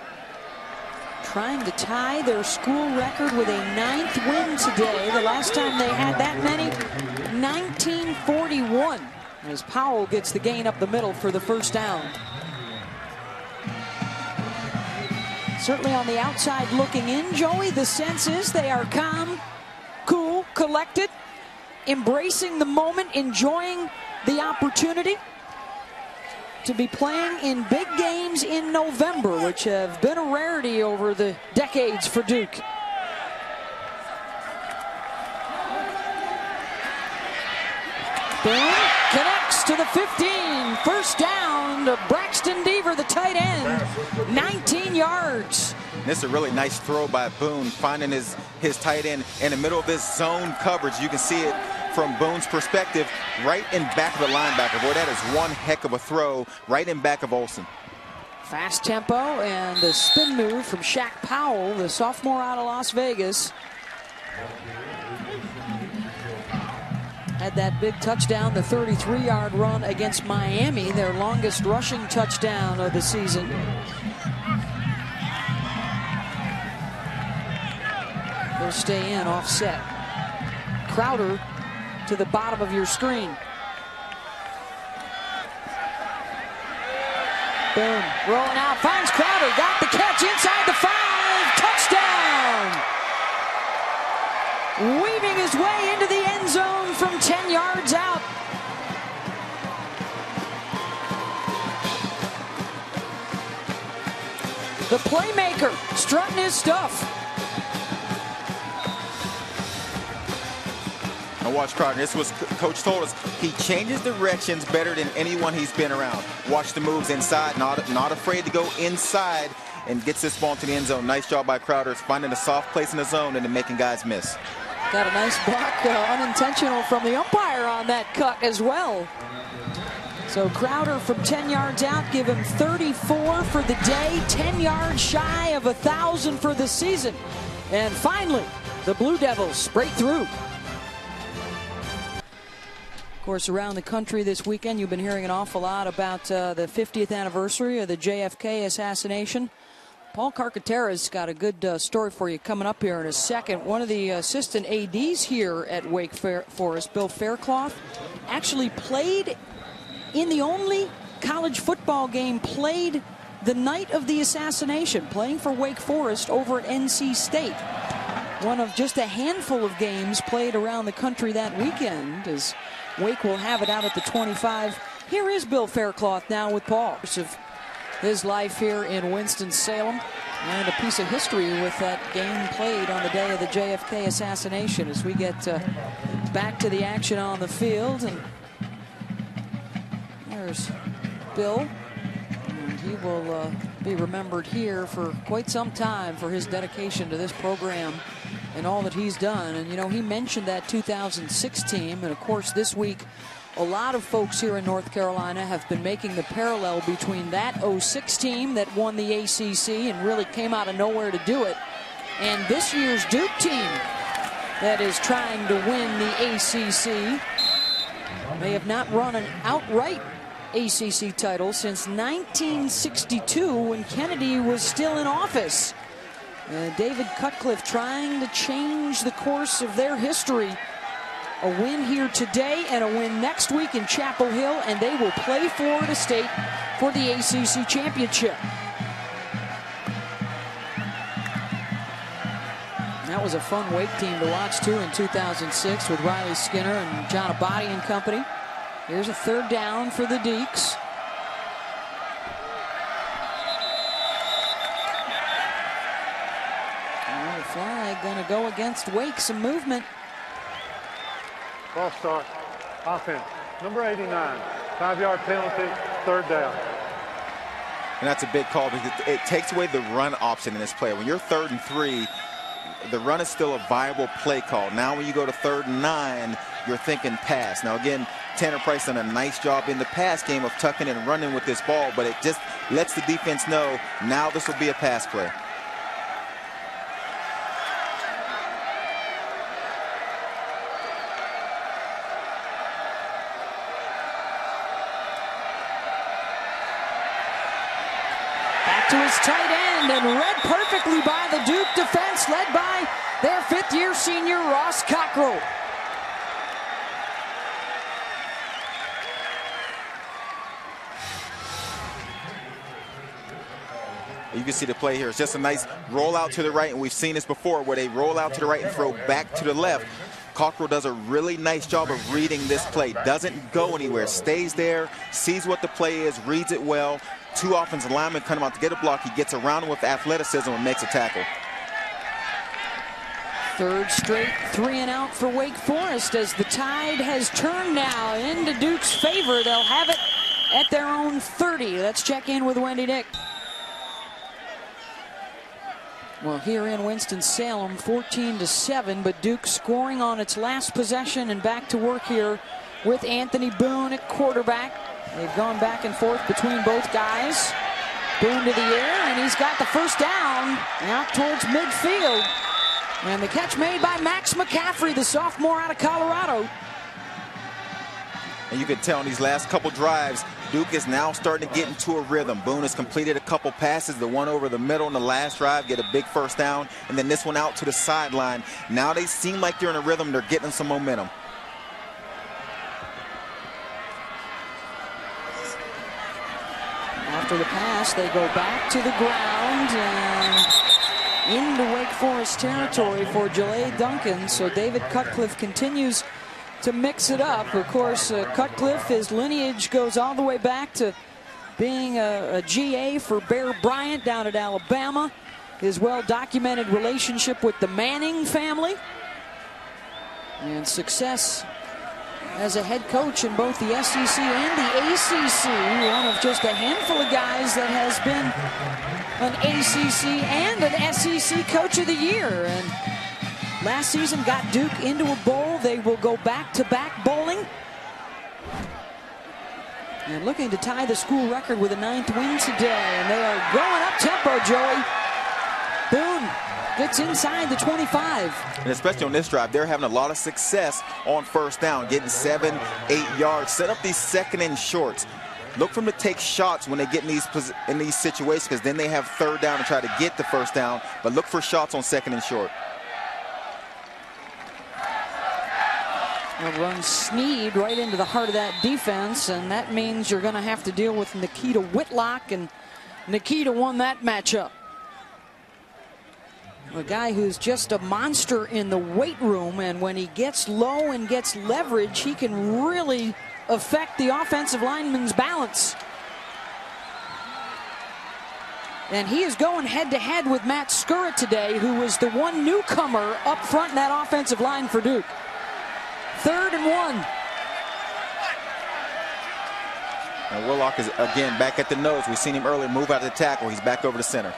Trying to tie their school record with a ninth win today. The last time they had that many, 1941. As Powell gets the gain up the middle for the first down. Certainly on the outside looking in, Joey, the sense is they are calm, cool, collected, embracing the moment, enjoying the opportunity. To be playing in big games in November, which have been a rarity over the decades for Duke. Boone connects to the 15. First down to Braxton Deaver, the tight end. 19 yards. This is a really nice throw by Boone, finding his, his tight end in the middle of this zone coverage. You can see it from Boone's perspective, right in back of the linebacker. Boy, that is one heck of a throw right in back of Olson. Fast tempo and the spin move from Shaq Powell, the sophomore out of Las Vegas. had that big touchdown, the 33-yard run against Miami, their longest rushing touchdown of the season. They'll stay in, offset. Crowder to the bottom of your screen. Boone, rolling out, finds Crowder, got the catch inside the five, touchdown! Weaving his way into the end zone from 10 yards out. The playmaker strutting his stuff. Now watch Crowder. This was Coach told us he changes directions better than anyone he's been around. Watch the moves inside, not not afraid to go inside and gets this ball to the end zone. Nice job by Crowder, finding a soft place in the zone and then making guys miss. Got a nice block, uh, unintentional from the umpire on that cut as well. So Crowder from 10 yards out, give him 34 for the day, 10 yards shy of a 1,000 for the season. And finally, the Blue Devils break through. Course, around the country this weekend, you've been hearing an awful lot about uh, the 50th anniversary of the JFK assassination. Paul Carcaterra's got a good uh, story for you coming up here in a second. One of the assistant ADs here at Wake Forest, Bill Faircloth, actually played in the only college football game played the night of the assassination, playing for Wake Forest over at NC State. One of just a handful of games played around the country that weekend as Wake will have it out at the 25. Here is Bill Faircloth now with Paul Of his life here in Winston-Salem. And a piece of history with that game played on the day of the JFK assassination as we get uh, back to the action on the field. And there's Bill. And he will uh, be remembered here for quite some time for his dedication to this program and all that he's done. And, you know, he mentioned that 2006 team. And, of course, this week a lot of folks here in North Carolina have been making the parallel between that 06 team that won the ACC and really came out of nowhere to do it, and this year's Duke team that is trying to win the ACC. They have not run an outright ACC title since 1962 when Kennedy was still in office. Uh, David Cutcliffe trying to change the course of their history a win here today and a win next week in Chapel Hill, and they will play Florida State for the ACC championship. That was a fun Wake team to watch too in 2006 with Riley Skinner and Jon Abbate and company. Here's a third down for the Deacs. And the flag going to go against Wake. Some movement. False start. Offense. Number 89. Five-yard penalty. Third down. And that's a big call because it takes away the run option in this play. When you're third and three, the run is still a viable play call. Now when you go to third and nine, you're thinking pass. Now again, Tanner Price done a nice job in the pass game of tucking and running with this ball, but it just lets the defense know now this will be a pass play. Tight end and read perfectly by the Duke defense led by their fifth year senior Ross Cockrell. You can see the play here. It's just a nice roll out to the right, and we've seen this before where they roll out to the right and throw back to the left. Cockrell does a really nice job of reading this play. Doesn't go anywhere, stays there, sees what the play is, reads it well. Two offensive linemen come out to get a block. He gets around him with athleticism and makes a tackle. Third straight three and out for Wake Forest as the tide has turned now into Duke's favor. They'll have it at their own 30. Let's check in with Wendy Nix. Well, here in Winston-Salem, 14 to 7, but Duke scoring on its last possession and back to work here with Anthony Boone at quarterback. They've gone back and forth between both guys. Boone to the air, and he's got the first down out towards midfield. And the catch made by Max McCaffrey, the sophomore out of Colorado. And you can tell in these last couple drives, Duke is now starting to get into a rhythm. Boone has completed a couple passes, the one over the middle in the last drive, get a big first down, and then this one out to the sideline. Now they seem like they're in a rhythm, they're getting some momentum. After the pass, they go back to the ground and into Wake Forest territory for Jela Duncan. So David Cutcliffe continues to mix it up. Of course, uh, Cutcliffe, his lineage goes all the way back to being a, a GA for Bear Bryant down at Alabama. His well-documented relationship with the Manning family. And success as a head coach in both the SEC and the ACC. One of just a handful of guys that has been an ACC and an SEC Coach of the Year. And last season got Duke into a bowl. They will go back-to-back -back bowling. And looking to tie the school record with a ninth win today. And they are going up tempo, Joey. Boone gets inside the 25. And especially on this drive, they're having a lot of success on first down, getting seven, eight yards. Set up these second and shorts. Look for them to take shots when they get in these in these situations because then they have third down to try to get the first down. But look for shots on second and short. They'll run Snead right into the heart of that defense, and that means you're going to have to deal with Nikita Whitlock, and Nikita won that matchup. A guy who's just a monster in the weight room, and when he gets low and gets leverage, he can really affect the offensive lineman's balance. And he is going head to head with Matt Skura today, who was the one newcomer up front in that offensive line for Duke. Third and one. And Whitlock is again back at the nose. We've seen him earlier move out of the tackle. He's back over the center.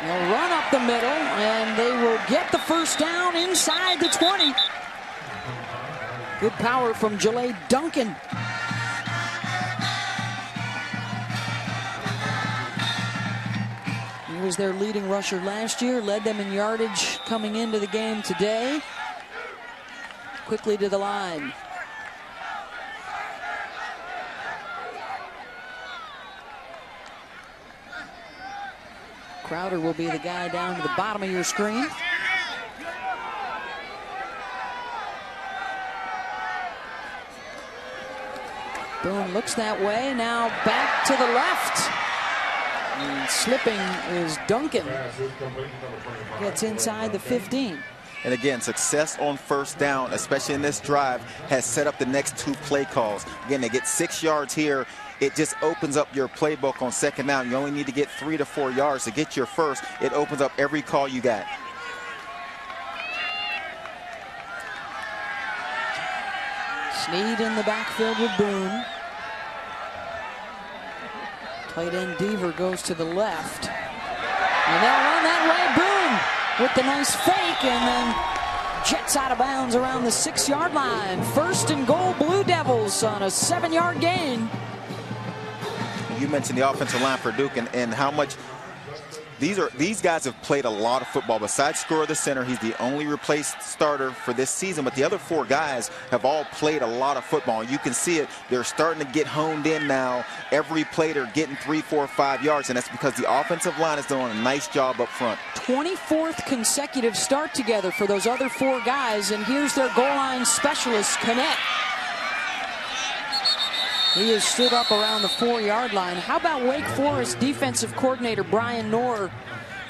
They'll run up the middle, and they will get the first down inside the 20. Good power from Jela Duncan. He was their leading rusher last year, led them in yardage coming into the game today. Quickly to the line. Crowder will be the guy down to the bottom of your screen. Boone looks that way. Now back to the left. And slipping is Duncan. Gets inside the 15. And again, success on first down, especially in this drive, has set up the next two play calls. Again, they get six yards here. It just opens up your playbook on second down. You only need to get three to four yards to get your first. It opens up every call you got. Snead in the backfield with Boone. Tight end Deaver goes to the left. And they'll run that way. Boone with the nice fake and then jets out of bounds around the six yard line. First and goal Blue Devils on a seven yard gain. You mentioned the offensive line for Duke and, and how much these are these guys have played a lot of football. Besides Skura, the center, he's the only replaced starter for this season. But the other four guys have all played a lot of football. You can see it. They're starting to get honed in now. Every play they're getting three, four, five yards, and that's because the offensive line is doing a nice job up front. 24th consecutive start together for those other four guys, and here's their goal line specialist, Connette. He has stood up around the four-yard line. How about Wake Forest defensive coordinator Brian Knorr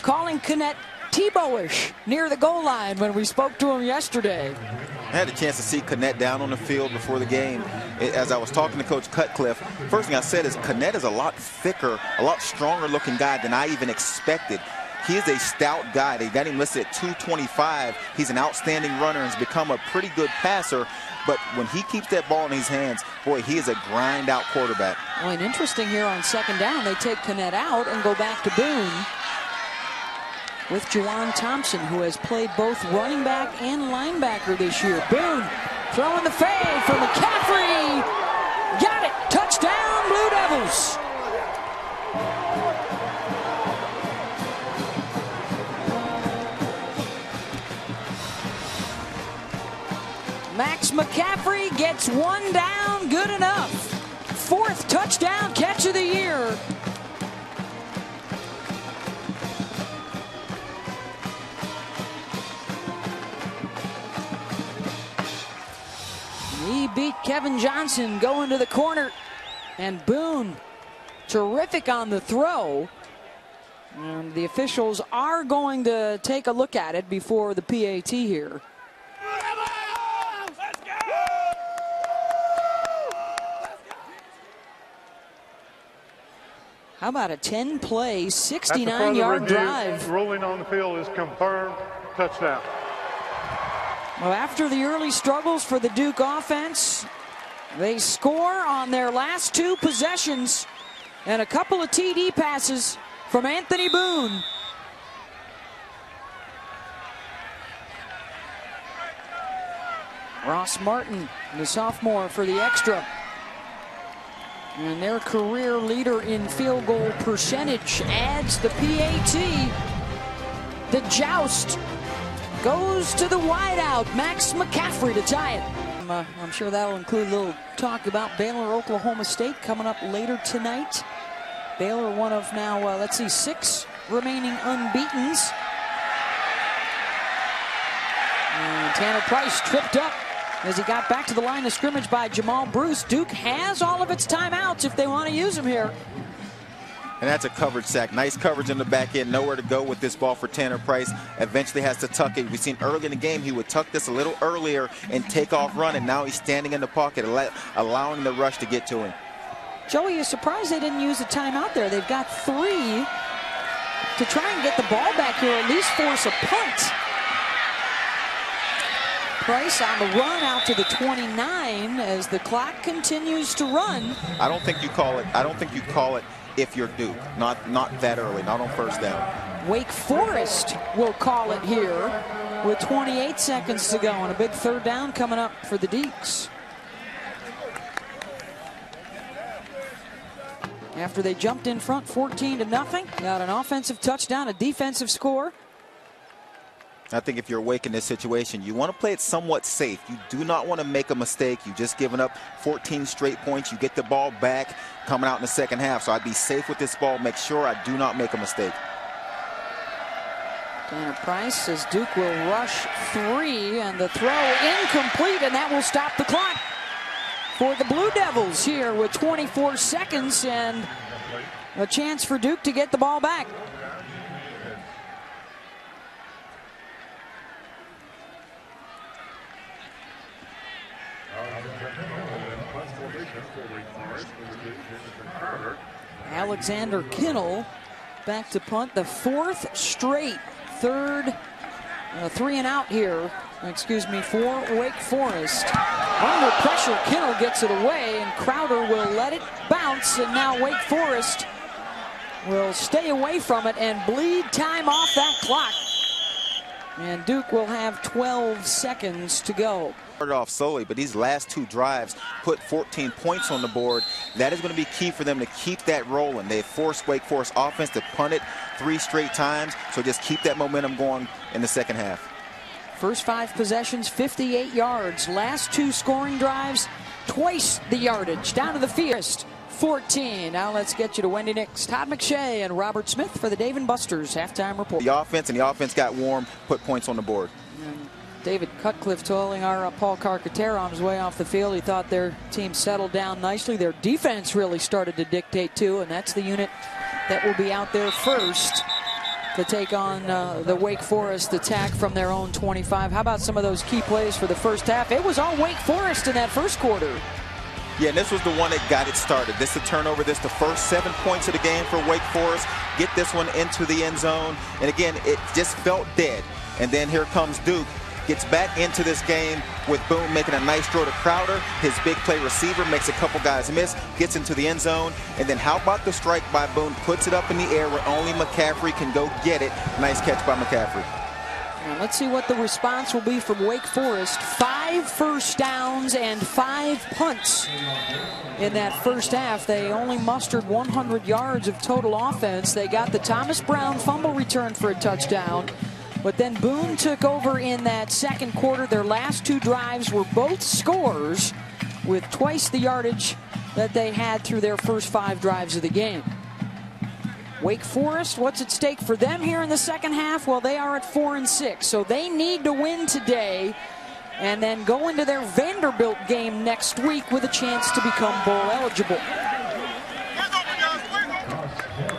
calling Connette Tebow-ish near the goal line when we spoke to him yesterday. I had a chance to see Connette down on the field before the game. As I was talking to Coach Cutcliffe, first thing I said is Connette is a lot thicker, a lot stronger looking guy than I even expected. He is a stout guy. They got him listed at 225. He's an outstanding runner and has become a pretty good passer. But when he keeps that ball in his hands, boy, he is a grind out quarterback. Well, and interesting here on second down, they take Connette out and go back to Boone with Juwan Thompson, who has played both running back and linebacker this year. Boone throwing the fade for McCaffrey. Got it. Touchdown, Blue Devils. Max McCaffrey gets one down, good enough. Fourth touchdown catch of the year. He beat Kevin Johnson going to the corner. And Boone, terrific on the throw. And the officials are going to take a look at it before the PAT here. How about a 10 play, 69 yard review, drive? Ruling on the field is confirmed touchdown. Well, after the early struggles for the Duke offense, they score on their last two possessions and a couple of TD passes from Anthony Boone. Ross Martin, the sophomore for the extra. And their career leader in field goal percentage adds the PAT. The joust goes to the wideout, Max McCaffrey to tie it. I'm, uh, I'm sure that'll include a little talk about Baylor, Oklahoma State coming up later tonight. Baylor, one of now, uh, let's see, six remaining unbeatens. And Tanner Price tripped up as he got back to the line of scrimmage by Jamal Bruce. Duke has all of its timeouts if they want to use them here. And that's a coverage sack. Nice coverage in the back end. Nowhere to go with this ball for Tanner Price. Eventually has to tuck it. We've seen early in the game he would tuck this a little earlier and take off running. Now he's standing in the pocket, allowing the rush to get to him. Joey, you're surprised they didn't use a timeout there. They've got three to try and get the ball back here, at least force a punt. Price on the run out to the 29 as the clock continues to run. I don't think you call it. I don't think you call it if you're Duke. Not not that early. Not on first down. Wake Forest will call it here with 28 seconds to go and a big third down coming up for the Deacs. After they jumped in front 14 to nothing, got an offensive touchdown, a defensive score. I think if you're awake in this situation, you want to play it somewhat safe. You do not want to make a mistake. You've just given up 14 straight points. You get the ball back coming out in the second half. So I'd be safe with this ball. Make sure I do not make a mistake. Tanner Price says Duke will rush three, and the throw incomplete, and that will stop the clock for the Blue Devils here with 24 seconds and a chance for Duke to get the ball back. Alexander Kinal back to punt the fourth straight third uh, three and out here excuse me for Wake Forest. Under pressure Kinnel gets it away and Crowder will let it bounce and now Wake Forest will stay away from it and bleed time off that clock. And Duke will have 12 seconds to go started off slowly, but these last two drives put 14 points on the board. That is going to be key for them to keep that rolling. They forced Wake Forest offense to punt it three straight times, so just keep that momentum going in the second half. First five possessions, 58 yards. Last two scoring drives, twice the yardage. Down to the field. 14. Now let's get you to Wendy Nix, Todd McShay, and Robert Smith for the Dave and Buster's halftime report. The offense and the offense got warm, put points on the board. David Cutcliffe telling our uh, Paul Carcaterra on his way off the field. He thought their team settled down nicely. Their defense really started to dictate too, and that's the unit that will be out there first to take on uh, the Wake Forest attack from their own 25. How about some of those key plays for the first half? It was all Wake Forest in that first quarter. Yeah, and this was the one that got it started. This the turnover. This the first seven points of the game for Wake Forest. Get this one into the end zone. And again, it just felt dead. And then here comes Duke gets back into this game with Boone making a nice throw to Crowder. His big play receiver makes a couple guys miss, gets into the end zone. And then how about the strike by Boone? Puts it up in the air where only McCaffrey can go get it. Nice catch by McCaffrey. Let's see what the response will be from Wake Forest. Five first downs and five punts in that first half. They only mustered 100 yards of total offense. They got the Thomas Brown fumble return for a touchdown. But then Boone took over in that second quarter. Their last two drives were both scores with twice the yardage that they had through their first five drives of the game. Wake Forest, what's at stake for them here in the second half? Well, they are at four and six, so they need to win today and then go into their Vanderbilt game next week with a chance to become bowl eligible.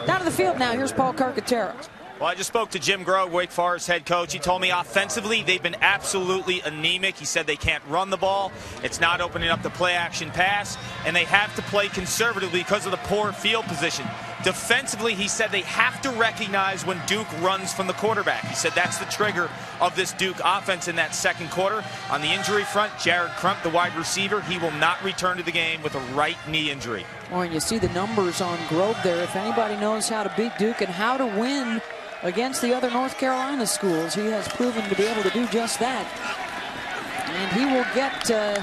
Down to the field now. Here's Paul Carcaterra. Well, I just spoke to Jim Grobe, Wake Forest head coach. He told me offensively they've been absolutely anemic. He said they can't run the ball. It's not opening up the play action pass, and they have to play conservatively because of the poor field position. Defensively, he said they have to recognize when Duke runs from the quarterback. He said that's the trigger of this Duke offense in that second quarter. On the injury front, Jared Crump, the wide receiver, he will not return to the game with a right knee injury. Well, and you see the numbers on Grobe there. If anybody knows how to beat Duke and how to win against the other North Carolina schools. He has proven to be able to do just that. And he will get uh,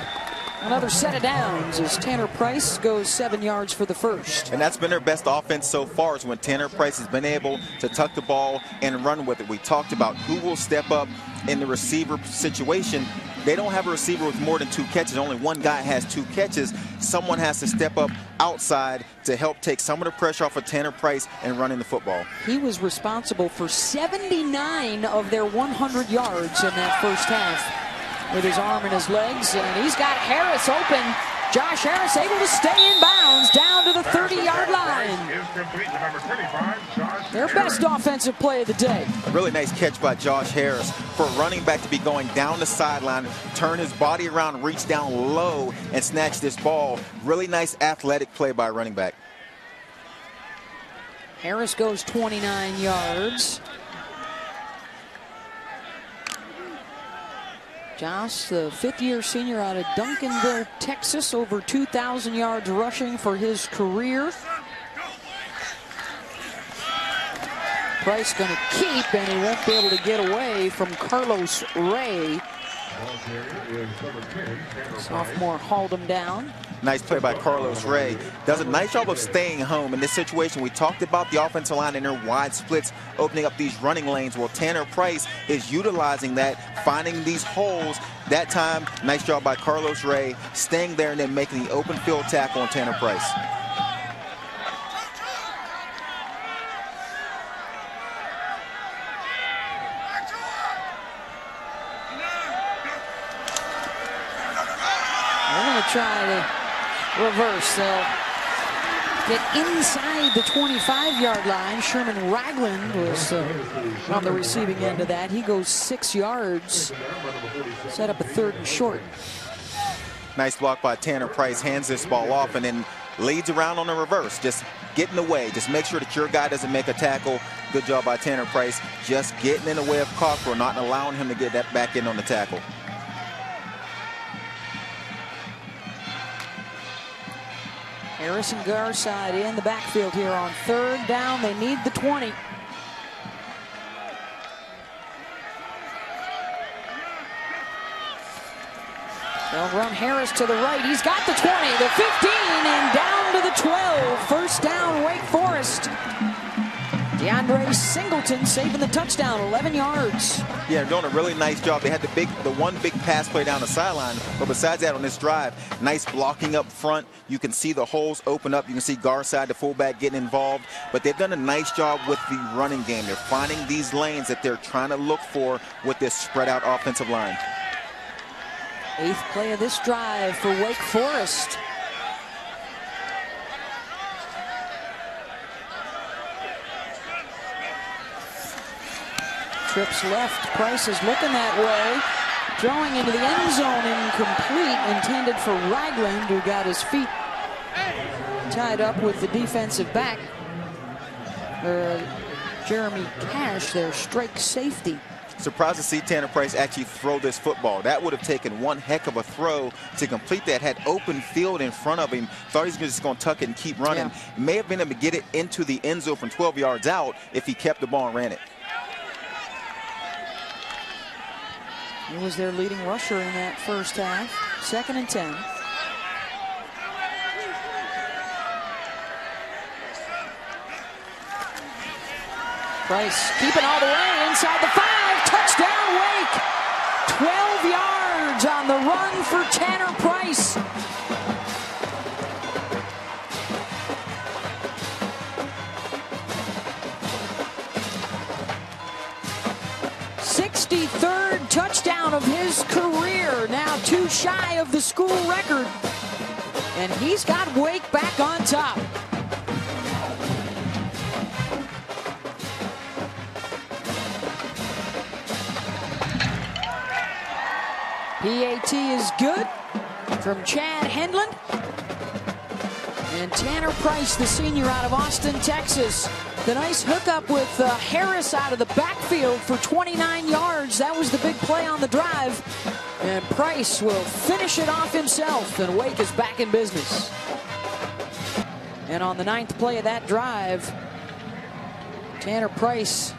another set of downs as Tanner Price goes seven yards for the first. And that's been their best offense so far is when Tanner Price has been able to tuck the ball and run with it. We talked about who will step up in the receiver situation they don't have a receiver with more than two catches. Only one guy has two catches. Someone has to step up outside to help take some of the pressure off of Tanner Price and running the football. He was responsible for 79 of their 100 yards in that first half with his arm and his legs. And he's got Harris open Josh Harris able to stay in bounds down to the 30-yard line. Their best offensive play of the day. A really nice catch by Josh Harris for a running back to be going down the sideline, turn his body around, reach down low, and snatch this ball. Really nice athletic play by running back. Harris goes 29 yards. Josh, the fifth-year senior out of Duncanville, Texas, over 2,000 yards rushing for his career. Price going to keep, and he won't be able to get away from Carlos Ray. Sophomore hauled him down. Nice play by Carlos Ray. Does a nice job of staying home in this situation. We talked about the offensive line and their wide splits, opening up these running lanes. Well, Tanner Price is utilizing that, finding these holes. That time, nice job by Carlos Ray, staying there and then making the open field tackle on Tanner Price. Try to reverse. They'll get inside the 25-yard line. Sherman Ragland was uh, on the receiving end of that. He goes six yards. Set up a third and short. Nice block by Tanner Price. Hands this ball off and then leads around on the reverse. Just get in the way. Just make sure that your guy doesn't make a tackle. Good job by Tanner Price. Just getting in the way of Cockrell, not allowing him to get that back in on the tackle. Harrison Garside in the backfield here on third down. They need the 20. They'll run Harris to the right. He's got the 20, the 15, and down to the 12. First down, Wake Forest. DeAndre Singleton saving the touchdown, 11 yards. Yeah, doing a really nice job. They had the big, the one big pass play down the sideline, but besides that, on this drive, nice blocking up front. You can see the holes open up. You can see Garside, the fullback, getting involved. But they've done a nice job with the running game. They're finding these lanes that they're trying to look for with this spread out offensive line. Eighth play of this drive for Wake Forest. Trips left. Price is looking that way. Throwing into the end zone incomplete. Intended for Ragland, who got his feet tied up with the defensive back. Uh, Jeremy Cash, their strike safety. Surprised to see Tanner Price actually throw this football. That would have taken one heck of a throw to complete that. Had open field in front of him. Thought he was just going to tuck it and keep running. Yeah. May have been able to get it into the end zone from 12 yards out if he kept the ball and ran it. He was their leading rusher in that first half. Second and 10. Price keeping all the way inside the five. Touchdown, Wake. 12 yards on the run for Tanner Price. Sixty-third touchdown of his career. Now too shy of the school record. And he's got Wake back on top. PAT is good from Chad Hedlund. And Tanner Price, the senior out of Austin, Texas. The nice hookup with uh, Harris out of the backfield for 29 yards. That was the big play on the drive. And Price will finish it off himself, and Wake is back in business. And on the ninth play of that drive, Tanner Price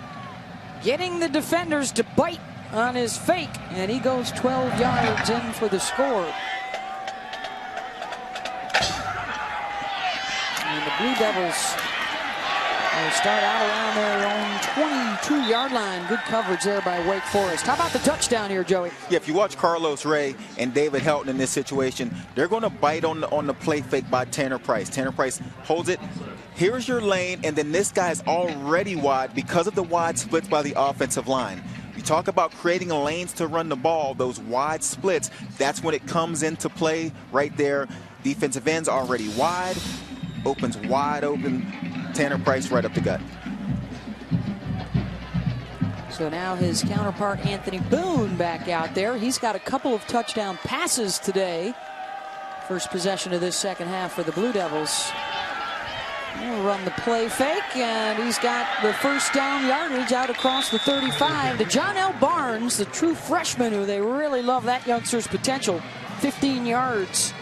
getting the defenders to bite on his fake, and he goes 12 yards in for the score. The Blue Devils start out around their own 22-yard line. Good coverage there by Wake Forest. How about the touchdown here, Joey? Yeah, if you watch Carlos Ray and David Helton in this situation, they're going to bite on the, on the play fake by Tanner Price. Tanner Price holds it, here's your lane, and then this guy's already wide because of the wide splits by the offensive line You talk about creating lanes to run the ball, those wide splits, that's when it comes into play right there. Defensive ends already wide, opens wide open. Tanner Price right up the gut. So now his counterpart Anthony Boone back out there. He's got a couple of touchdown passes today. First possession of this second half for the Blue Devils. He'll run the play fake, and he's got the first down yardage out across the 35 to John L. Barnes, the true freshman who they really love that youngster's potential. 15 yards.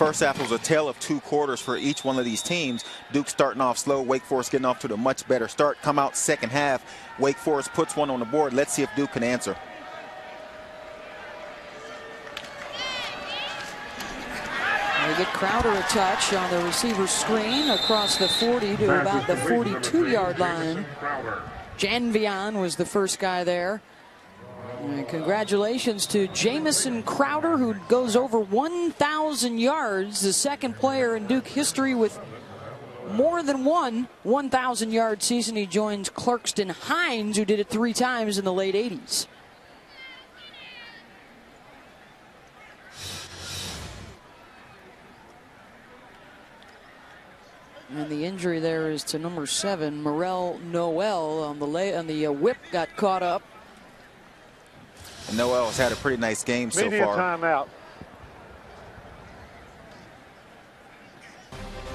First half was a tale of two quarters for each one of these teams. Duke starting off slow, Wake Forest getting off to a much better start. Come out second half, Wake Forest puts one on the board. Let's see if Duke can answer. They get Crowder a touch on the receiver screen across the 40 to about the 42-yard line. Janvion was the first guy there. And congratulations to Jamison Crowder, who goes over 1,000 yards, the second player in Duke history with more than one 1,000 yard season. He joins Clarkston Hines, who did it three times in the late 80s. And the injury there is to number seven, Merrill Noel. On the lay on the uh, whip got caught up. And Noel has had a pretty nice game so Media far. timeout.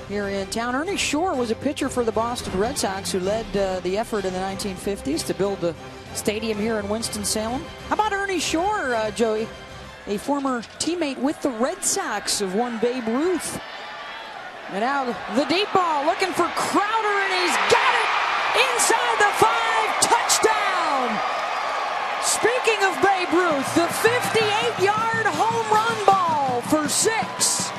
Here in town, Ernie Shore was a pitcher for the Boston Red Sox who led uh, the effort in the 1950s to build the stadium here in Winston-Salem. How about Ernie Shore, uh, Joey? A former teammate with the Red Sox of one Babe Ruth. And now the deep ball looking for Crowder, and he's got it inside the five. Touchdown! Speaking of Babe Ruth, the 58 yard home run ball for six.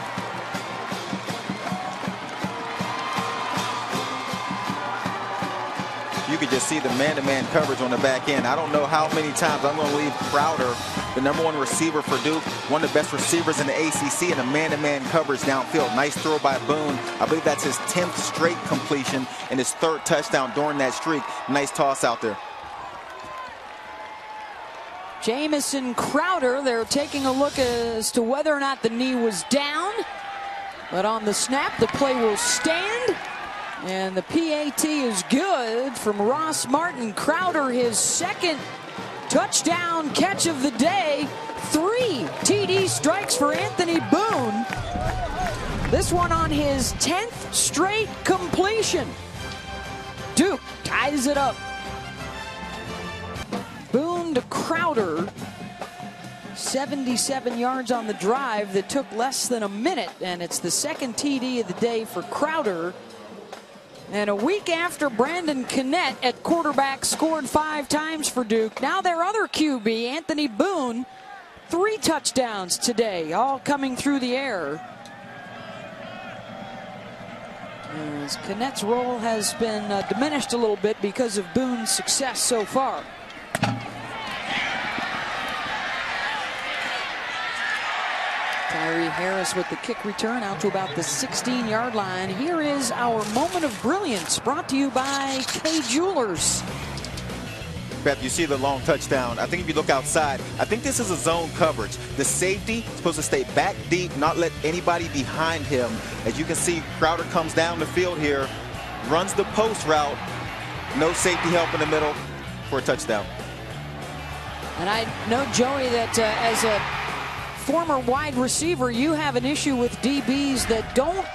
you could just see the man-to-man -man coverage on the back end. I don't know how many times I'm going to leave Crowder, the number one receiver for Duke, one of the best receivers in the ACC, in a man-to-man -man coverage downfield. Nice throw by Boone. I believe that's his 10th straight completion and his third touchdown during that streak. Nice toss out there. Jamison Crowder, they're taking a look as to whether or not the knee was down. But on the snap, the play will stand. And the PAT is good from Ross Martin. Crowder, his second touchdown catch of the day. Three TD strikes for Anthony Boone. This one on his 10th straight completion. Duke ties it up. To Crowder. 77 yards on the drive that took less than a minute, and it's the second TD of the day for Crowder. And a week after Brandon Connette at quarterback scored five times for Duke, now their other QB, Anthony Boone, three touchdowns today, all coming through the air. As Connette's role has been uh, diminished a little bit because of Boone's success so far. Tyree Harris with the kick return out to about the 16 yard line. Here is our moment of brilliance brought to you by Kay Jewelers. Beth, you see the long touchdown. I think if you look outside, I think this is a zone coverage. The safety is supposed to stay back deep, not let anybody behind him. As you can see, Crowder comes down the field here, runs the post route, no safety help in the middle for a touchdown. And I know, Joey, that uh, as a former wide receiver, you have an issue with DBs that don't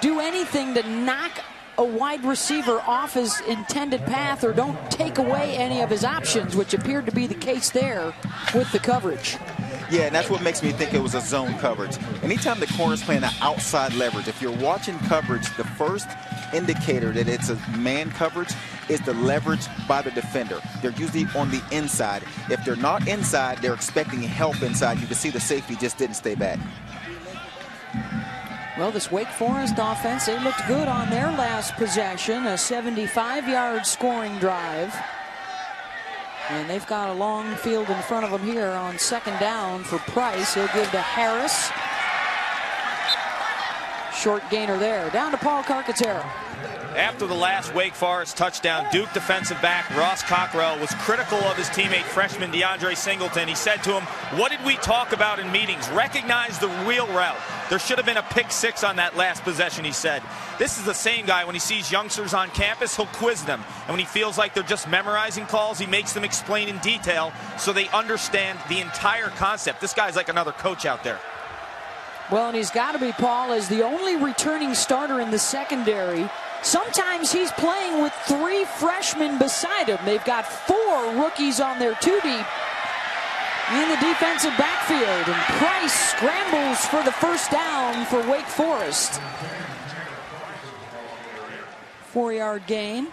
do anything to knock a wide receiver off his intended path or don't take away any of his options, which appeared to be the case there with the coverage. Yeah, and that's what makes me think it was a zone coverage. Anytime the corner's playing an outside leverage, if you're watching coverage, the first indicator that it's a man coverage is the leverage by the defender. They're usually on the inside. If they're not inside, they're expecting help inside. You can see the safety just didn't stay back. Well, this Wake Forest offense, they looked good on their last possession, a 75-yard scoring drive. And they've got a long field in front of them here on second down for Price. He'll give to Harris. Short gainer there. Down to Paul Carcaterra. After the last Wake Forest touchdown, Duke defensive back Ross Cockrell was critical of his teammate freshman DeAndre Singleton. He said to him, what did we talk about in meetings? Recognize the wheel route. There should have been a pick six on that last possession, he said. This is the same guy. When he sees youngsters on campus, he'll quiz them. And when he feels like they're just memorizing calls, he makes them explain in detail so they understand the entire concept. This guy's like another coach out there. Well, and he's got to be, Paul, as the only returning starter in the secondary Sometimes he's playing with three freshmen beside him. They've got four rookies on their two deep in the defensive backfield. And Price scrambles for the first down for Wake Forest. Four yard gain.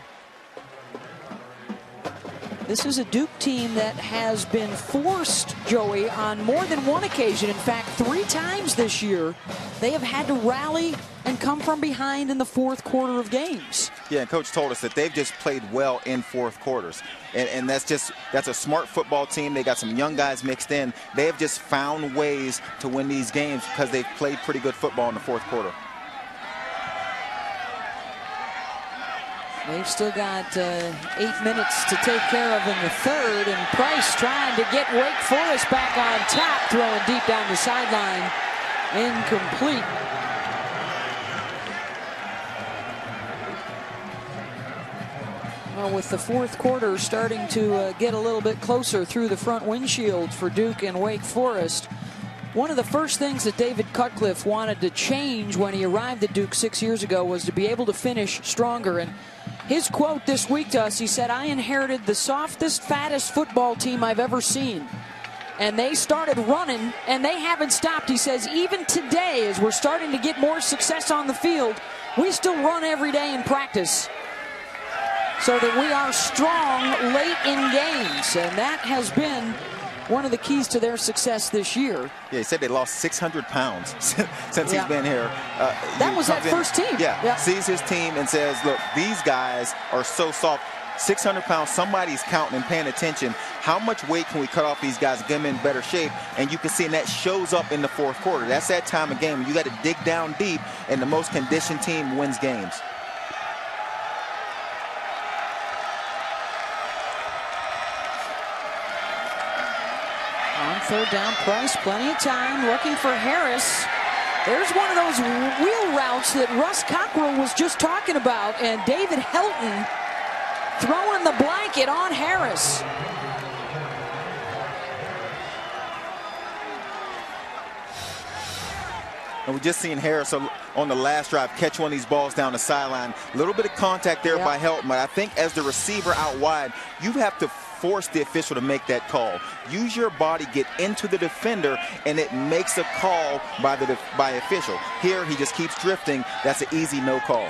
This is a Duke team that has been forced, Joey, on more than one occasion. In fact, three times this year, they have had to rally and come from behind in the fourth quarter of games. Yeah, and coach told us that they've just played well in fourth quarters. And, and that's just that's a smart football team. They got some young guys mixed in. They have just found ways to win these games because they've played pretty good football in the fourth quarter. They've still got uh, eight minutes to take care of in the third, and Price trying to get Wake Forest back on top, throwing deep down the sideline. Incomplete. Well, with the fourth quarter starting to uh, get a little bit closer through the front windshield for Duke and Wake Forest, one of the first things that David Cutcliffe wanted to change when he arrived at Duke six years ago was to be able to finish stronger. And his quote this week to us, he said, I inherited the softest, fattest football team I've ever seen. And they started running, and they haven't stopped. He says, even today, as we're starting to get more success on the field, we still run every day in practice so that we are strong late in games. And that has been one of the keys to their success this year. Yeah, he said they lost 600 pounds (laughs) since yeah. he's been here. Uh, that was that in, first team. Yeah, yeah, sees his team and says, look, these guys are so soft. 600 pounds, somebody's counting and paying attention. How much weight can we cut off these guys, get them in better shape? And you can see, and that shows up in the fourth quarter. That's that time of game. You got to dig down deep, and the most conditioned team wins games. Third down, Price, plenty of time, looking for Harris. There's one of those wheel routes that Ross Cockrell was just talking about, and David Helton throwing the blanket on Harris. And we just seen Harris on the last drive catch one of these balls down the sideline. A little bit of contact there yep. by Helton, but I think as the receiver out wide, you have to force the official to make that call. Use your body, get into the defender, and it makes a call by the by official. Here, he just keeps drifting. That's an easy no call.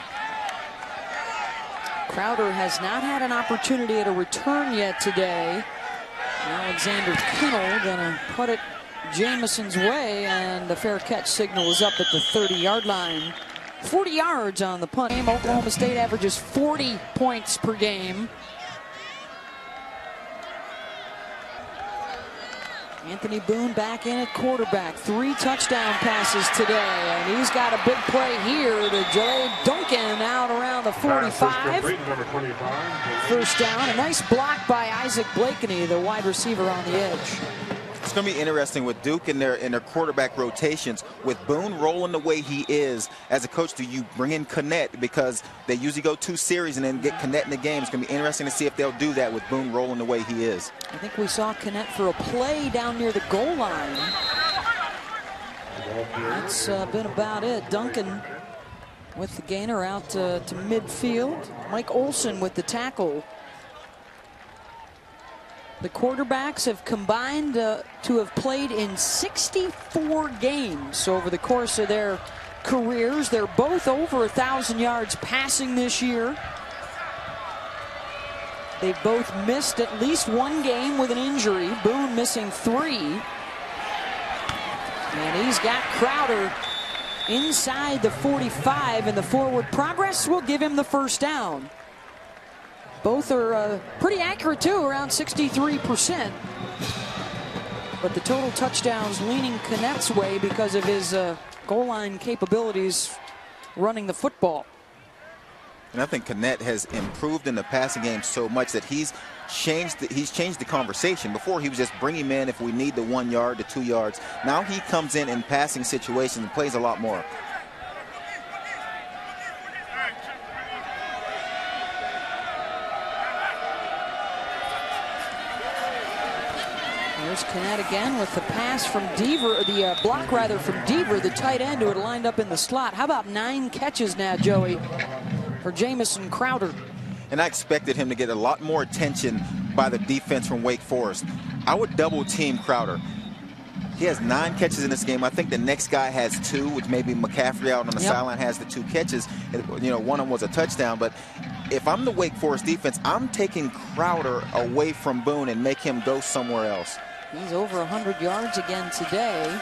Crowder has not had an opportunity at a return yet today. Alexander Kinal gonna put it Jamison's way, and the fair catch signal is up at the 30-yard line. 40 yards on the punt. Oklahoma State averages 40 points per game. Anthony Boone back in at quarterback. Three touchdown passes today, and he's got a big play here to Jela Duncan out around the 45. First down, a nice block by Isaac Blakeney, the wide receiver on the edge going to be interesting with Duke in their in their quarterback rotations. With Boone rolling the way he is, as a coach, do you bring in Connette because they usually go two series and then get Connette in the game? It's going to be interesting to see if they'll do that with Boone rolling the way he is. I think we saw Connette for a play down near the goal line. That's uh, been about it. Duncan with the gainer out uh, to midfield. Mike Olson with the tackle. The quarterbacks have combined uh, to have played in 64 games over the course of their careers. They're both over 1,000 yards passing this year. They've both missed at least one game with an injury. Boone missing three. And he's got Crowder inside the 45, and the forward progress will give him the first down. Both are uh, pretty accurate, too, around 63%. But the total touchdowns leaning Connette's way because of his uh, goal line capabilities running the football. And I think Connette has improved in the passing game so much that he's changed the, he's changed the conversation. Before he was just bringing in if we need the one yard, the two yards. Now he comes in in passing situations and plays a lot more. There's Connette again with the pass from Deaver, the uh, block rather from Deaver, the tight end who had lined up in the slot. How about nine catches now, Joey, for Jamison Crowder? And I expected him to get a lot more attention by the defense from Wake Forest. I would double team Crowder. He has nine catches in this game. I think the next guy has two, which maybe McCaffrey out on the yep. sideline has the two catches. You know, one of them was a touchdown. But if I'm the Wake Forest defense, I'm taking Crowder away from Boone and make him go somewhere else. He's over 100 yards again today.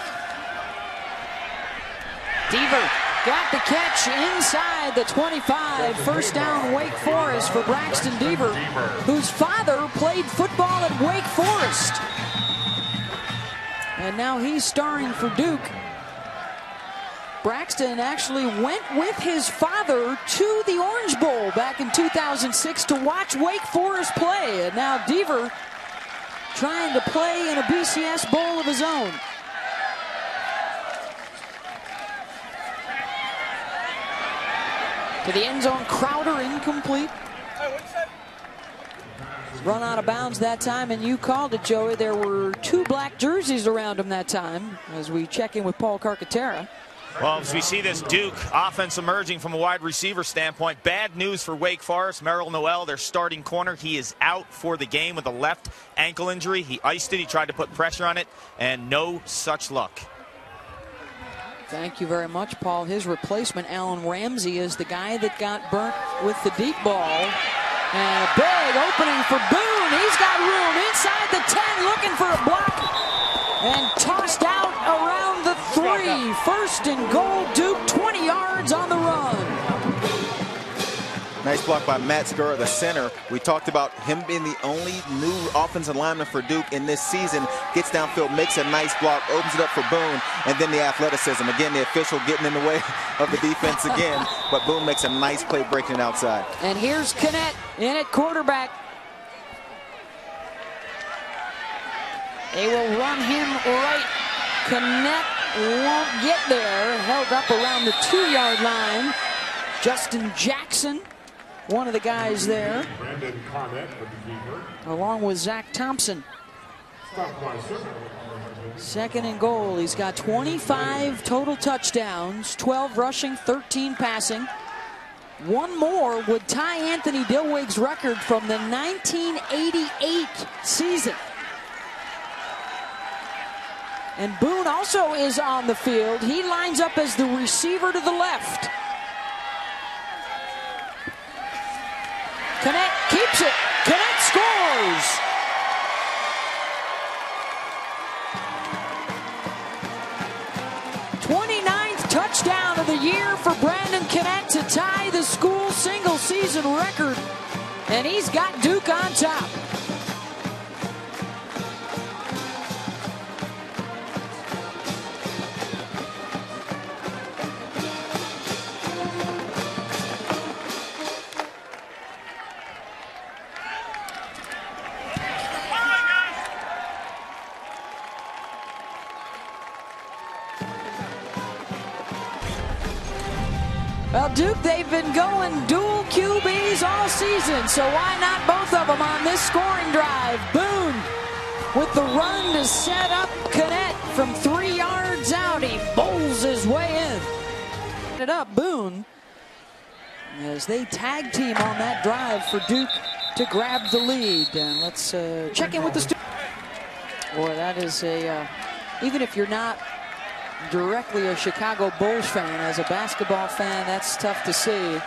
Deaver got the catch inside the 25. First down Wake Forest for Braxton Deaver, whose father played football at Wake Forest. And now he's starring for Duke. Braxton actually went with his father to the Orange Bowl back in 2006 to watch Wake Forest play. And now Deaver trying to play in a BCS bowl of his own. To the end zone, Crowder incomplete. Run out of bounds that time, and you called it, Joey. There were two black jerseys around him that time as we check in with Paul Carcaterra. Well, as we see this Duke offense emerging from a wide receiver standpoint, bad news for Wake Forest. Merrill Noel, their starting corner, he is out for the game with a left ankle injury. He iced it, he tried to put pressure on it, and no such luck. Thank you very much, Paul. His replacement, Allen Ramsey, is the guy that got burnt with the deep ball. And a big opening for Boone. He's got room inside the 10, looking for a block. And tossed out around the three. First and goal, Duke 20 yards on the run. Nice block by Matt Skura, the center. We talked about him being the only new offensive lineman for Duke in this season. Gets downfield, makes a nice block, opens it up for Boone, and then the athleticism. Again, the official getting in the way (laughs) of the defense again, but Boone makes a nice play breaking it outside. And here's Connette in at quarterback. They will run him right. Connette won't get there. Held up around the two-yard line. Justin Jackson, one of the guys there, along with Zach Thompson. Second and goal. He's got 25 total touchdowns, 12 rushing, 13 passing. One more would tie Anthony Dilweg's record from the 1988 season. And Boone also is on the field. He lines up as the receiver to the left. Connette keeps it. Connette scores. Twenty-ninth touchdown of the year for Brandon Connette to tie the school single season record. And he's got Duke on top. Well, Duke, they've been going dual QBs all season, so why not both of them on this scoring drive? Boone with the run to set up Connette from three yards out. He bowls his way in. It up, Boone, as they tag team on that drive for Duke to grab the lead. And let's uh, check in with the students. Boy, that is a, uh, even if you're not directly a Chicago Bulls fan. As a basketball fan, that's tough to see.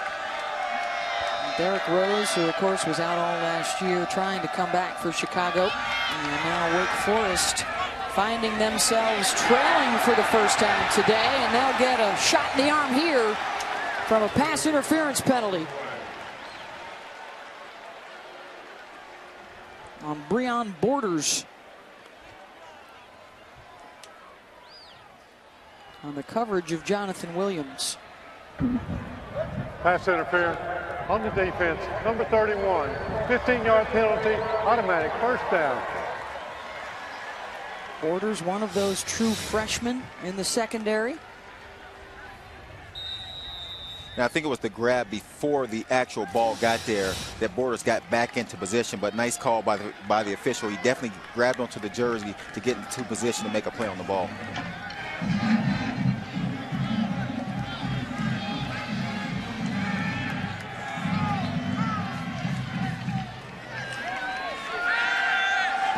Derrick Rose, who of course was out all last year trying to come back for Chicago. And now Wake Forest finding themselves trailing for the first time today. And they'll get a shot in the arm here from a pass interference penalty. On Breon Borders. On the coverage of Jonathan Williams. Pass interference on the defense. Number 31, 15-yard penalty, automatic first down. Borders, one of those true freshmen in the secondary. Now, I think it was the grab before the actual ball got there that Borders got back into position, but nice call by the, by the official. He definitely grabbed onto the jersey to get into position to make a play on the ball.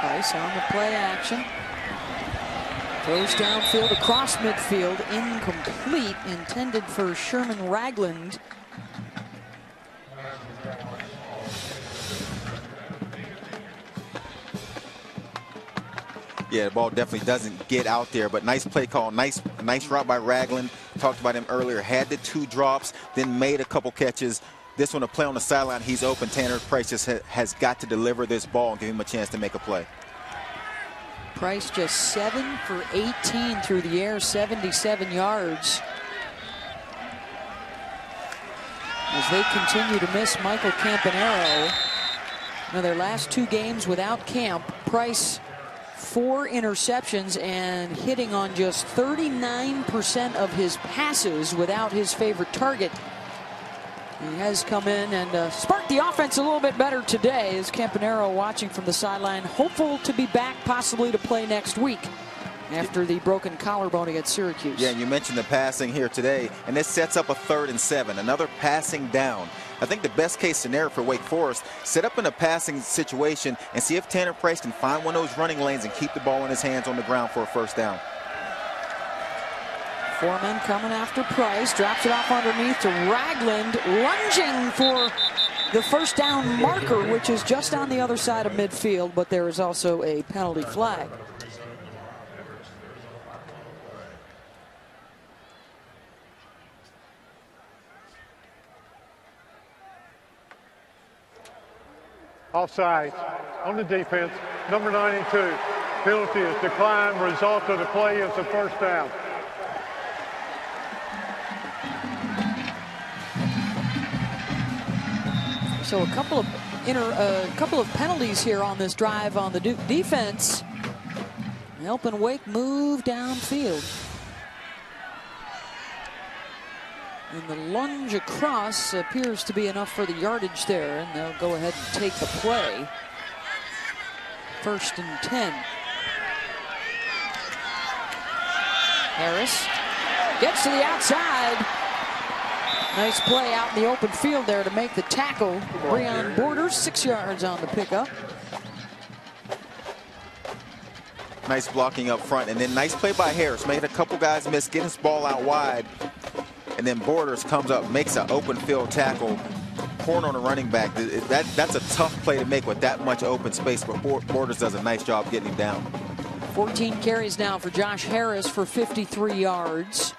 Price on the play action. Throws downfield across midfield, incomplete, intended for Sherman Ragland. Yeah, the ball definitely doesn't get out there, but nice play call. Nice nice route by Ragland. Talked about him earlier. Had the two drops, then made a couple catches. This one, a play on the sideline, he's open. Tanner Price just ha has got to deliver this ball and give him a chance to make a play. Price just 7 for 18 through the air, 77 yards. As they continue to miss Michael Campanaro. Now their last two games without Camp, Price four interceptions and hitting on just 39% of his passes without his favorite target. He has come in and uh, sparked the offense a little bit better today as Campanaro watching from the sideline, hopeful to be back possibly to play next week after the broken collarbone against Syracuse. Yeah, you mentioned the passing here today, and this sets up a third and seven, another passing down. I think the best case scenario for Wake Forest, set up in a passing situation and see if Tanner Price can find one of those running lanes and keep the ball in his hands on the ground for a first down. Four men coming after Price. Drops it off underneath to Ragland. Lunging for the first down marker, which is just on the other side of midfield, but there is also a penalty flag. Offside on the defense. Number 92. Penalty is declined. Result of the play is a first down. So a couple of inter, a couple of penalties here on this drive on the Duke defense, helping Wake move downfield. And the lunge across appears to be enough for the yardage there, and they'll go ahead and take the play. First and 10. Harris gets to the outside, Nice play out in the open field there to make the tackle. Breon Borders, six yards on the pickup. Nice blocking up front, and then nice play by Harris. Made a couple guys miss, getting this ball out wide. And then Borders comes up, makes an open field tackle. Corner on the running back. That, that's a tough play to make with that much open space, but Borders does a nice job getting him down. 14 carries now for Josh Harris for 53 yards.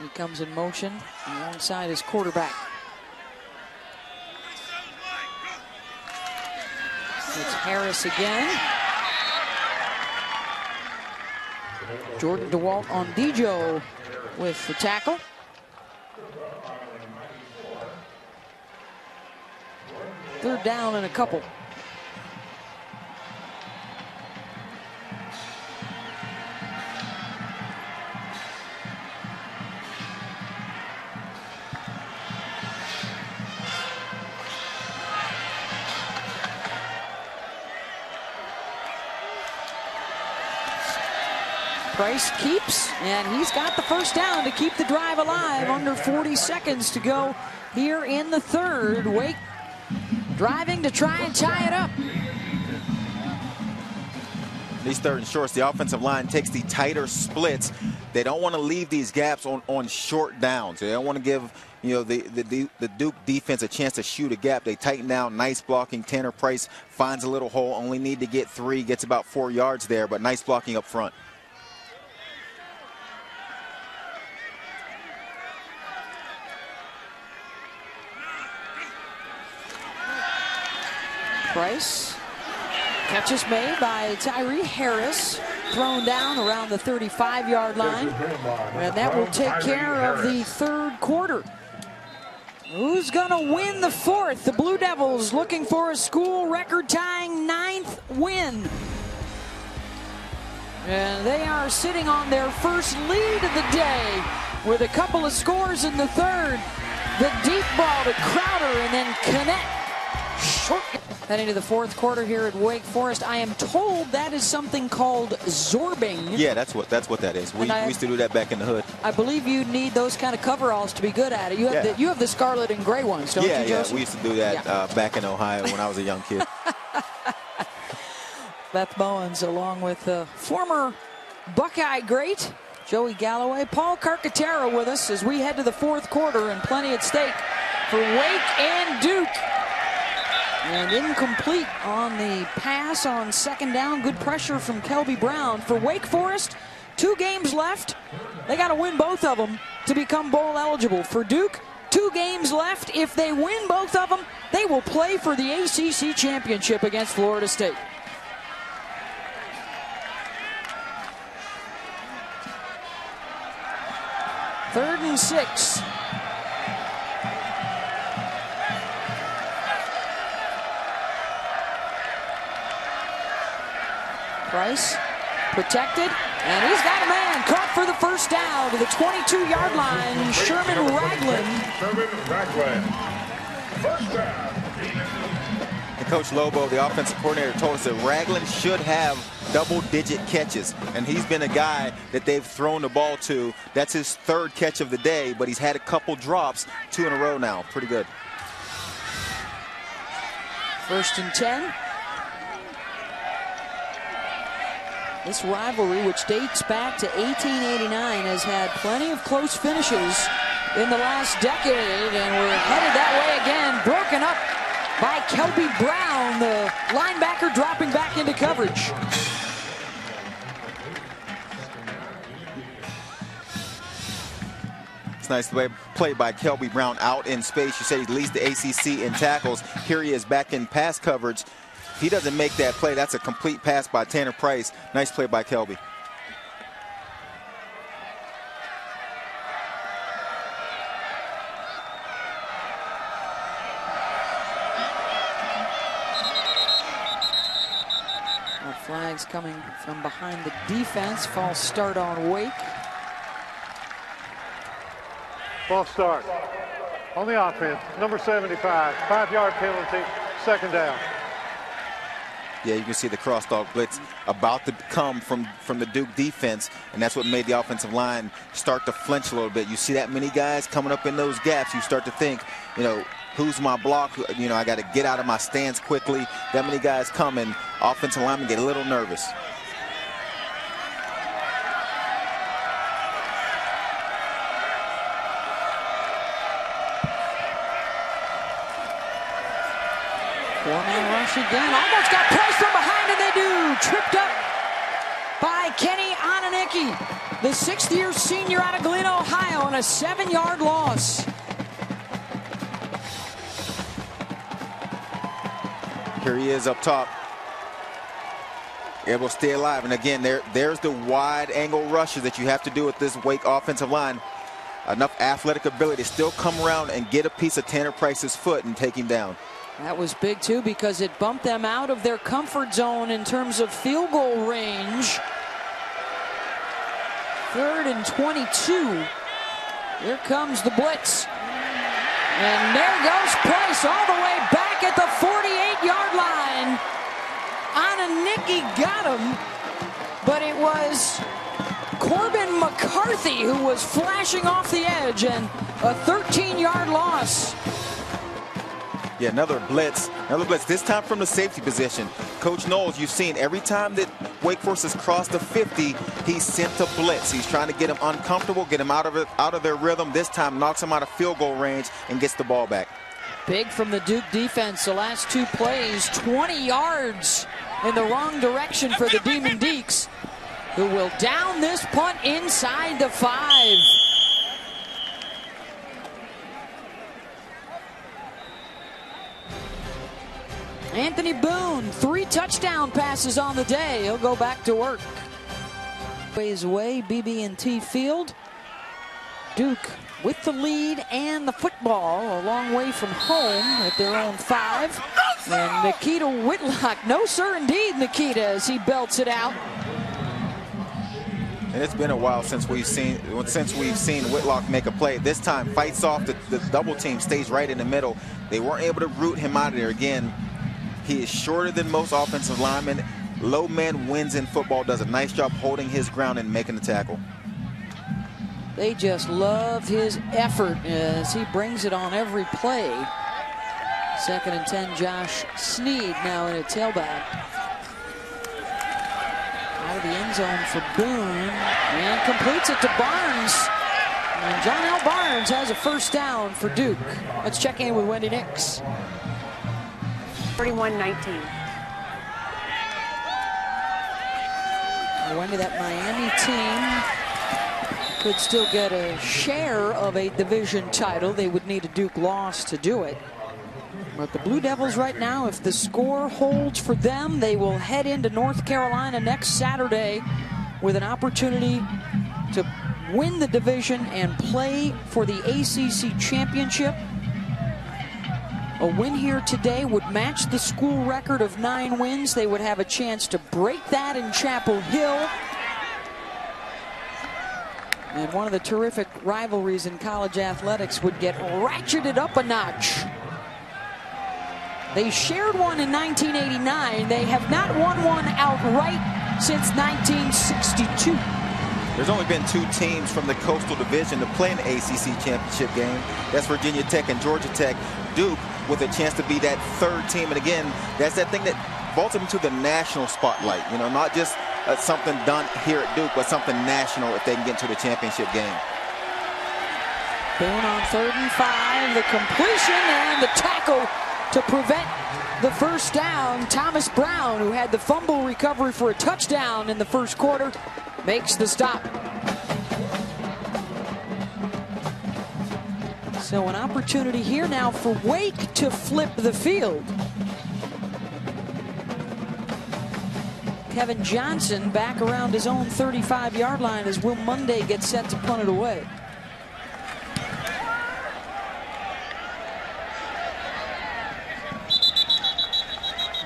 He comes in motion alongside his quarterback. It's Harris again. Jordan DeWalt-Ondijo with the tackle. Third down and a couple. Price keeps, and he's got the first down to keep the drive alive. Under 40 seconds to go here in the third. Wake driving to try and tie it up. These third and shorts, the offensive line takes the tighter splits. They don't want to leave these gaps on, on short downs. They don't want to give you know the, the, the Duke defense a chance to shoot a gap. They tighten down, nice blocking. Tanner Price finds a little hole, only need to get three, gets about four yards there, but nice blocking up front. Price. Catch is made by Tyree Harris. Thrown down around the 35-yard line. And that will take care of the third quarter. Who's going to win the fourth? The Blue Devils looking for a school record-tying ninth win. And they are sitting on their first lead of the day with a couple of scores in the third. The deep ball to Crowder and then Connette short. Heading to the fourth quarter here at Wake Forest, I am told that is something called zorbing. Yeah, that's what that's what that is. We, I, we used to do that back in the hood. I believe you need those kind of coveralls to be good at it. You have yeah. the you have the scarlet and gray ones, don't yeah, you, Joseph? Yeah, we used to do that yeah. uh, back in Ohio when I was a young kid. (laughs) (laughs) Beth Mowins, along with uh, former Buckeye great Joey Galloway, Paul Carcaterra with us as we head to the fourth quarter and plenty at stake for Wake and Duke. And incomplete on the pass on second down. Good pressure from Kelby Brown. For Wake Forest, two games left. They got to win both of them to become bowl eligible. For Duke, two games left. If they win both of them, they will play for the ACC championship against Florida State. Third and six. Price protected, and he's got a man caught for the first down to the 22-yard line. Sherman Ragland. Sherman Ragland. First down. And Coach Lobo, the offensive coordinator, told us that Ragland should have double-digit catches, and he's been a guy that they've thrown the ball to. That's his third catch of the day, but he's had a couple drops, two in a row now. Pretty good. First and 10. This rivalry, which dates back to 1889, has had plenty of close finishes in the last decade, and we're headed that way again. Broken up by Kelby Brown, the linebacker dropping back into coverage. It's nice play, play by Kelby Brown out in space. You said he leads the ACC in tackles. Here he is back in pass coverage he doesn't make that play, that's a complete pass by Tanner Price. Nice play by Kelby. flags coming from behind the defense. False start on Wake. False start. On the offense, number 75, five-yard penalty, second down. Yeah, you can see the cross dog blitz about to come from, from the Duke defense, and that's what made the offensive line start to flinch a little bit. You see that many guys coming up in those gaps, you start to think, you know, who's my block? You know, I got to get out of my stance quickly. That many guys coming, offensive linemen get a little nervous. Four-man rush again. Almost got pressed from behind, and they do. Tripped up by Kenny Anunike, the sixth-year senior out of Galena, Ohio, on a seven-yard loss. Here he is up top. Able to stay alive. And again, there, there's the wide angle rushes that you have to do with this Wake offensive line. Enough athletic ability to still come around and get a piece of Tanner Price's foot and take him down. That was big, too, because it bumped them out of their comfort zone in terms of field goal range. Third and 22. Here comes the blitz. And there goes Price all the way back at the 48-yard line. Anunike got him, but it was Corbin McCarthy who was flashing off the edge and a 13-yard loss. Yeah, another blitz. Another blitz, this time from the safety position. Coach Knowles, you've seen every time that Wake Forest has crossed the 50, he's sent a blitz. He's trying to get him uncomfortable, get him out of it, out of their rhythm. This time knocks him out of field goal range and gets the ball back. Big from the Duke defense. The last two plays, 20 yards in the wrong direction for the Demon Deacs, who will down this punt inside the five. Anthony Boone, three touchdown passes on the day. He'll go back to work. Ways away, BB&T Field. Duke with the lead and the football a long way from home at their own five. And Nikita Whitlock, no sir indeed, Nikita, as he belts it out. And it's been a while since we've seen since we've seen Whitlock make a play. This time fights off the, the double team, stays right in the middle. They weren't able to root him out of there again. He is shorter than most offensive linemen. Low man wins in football, does a nice job holding his ground and making the tackle. They just love his effort as he brings it on every play. Second and 10, Josh Snead now in a tailback. Out of the end zone for Boone and completes it to Barnes. And John L. Barnes has a first down for Duke. Let's check in with Wendy Nix. 31-19. Wendy, that Miami team could still get a share of a division title. They would need a Duke loss to do it. But the Blue Devils right now, if the score holds for them, they will head into North Carolina next Saturday with an opportunity to win the division and play for the ACC championship. A win here today would match the school record of nine wins. They would have a chance to break that in Chapel Hill. And one of the terrific rivalries in college athletics would get ratcheted up a notch. They shared one in 1989. They have not won one outright since 1962. There's only been two teams from the Coastal Division to play an ACC championship game. That's Virginia Tech and Georgia Tech. Duke with a chance to be that third team. And again, that's that thing that vaults them to the national spotlight. You know, not just uh, something done here at Duke, but something national if they can get into the championship game. Boone on third and five. The completion and the tackle to prevent the first down. Thomas Brown, who had the fumble recovery for a touchdown in the first quarter, makes the stop. So an opportunity here now for Wake to flip the field. Kevin Johnson back around his own 35-yard line as Will Monday gets set to punt it away.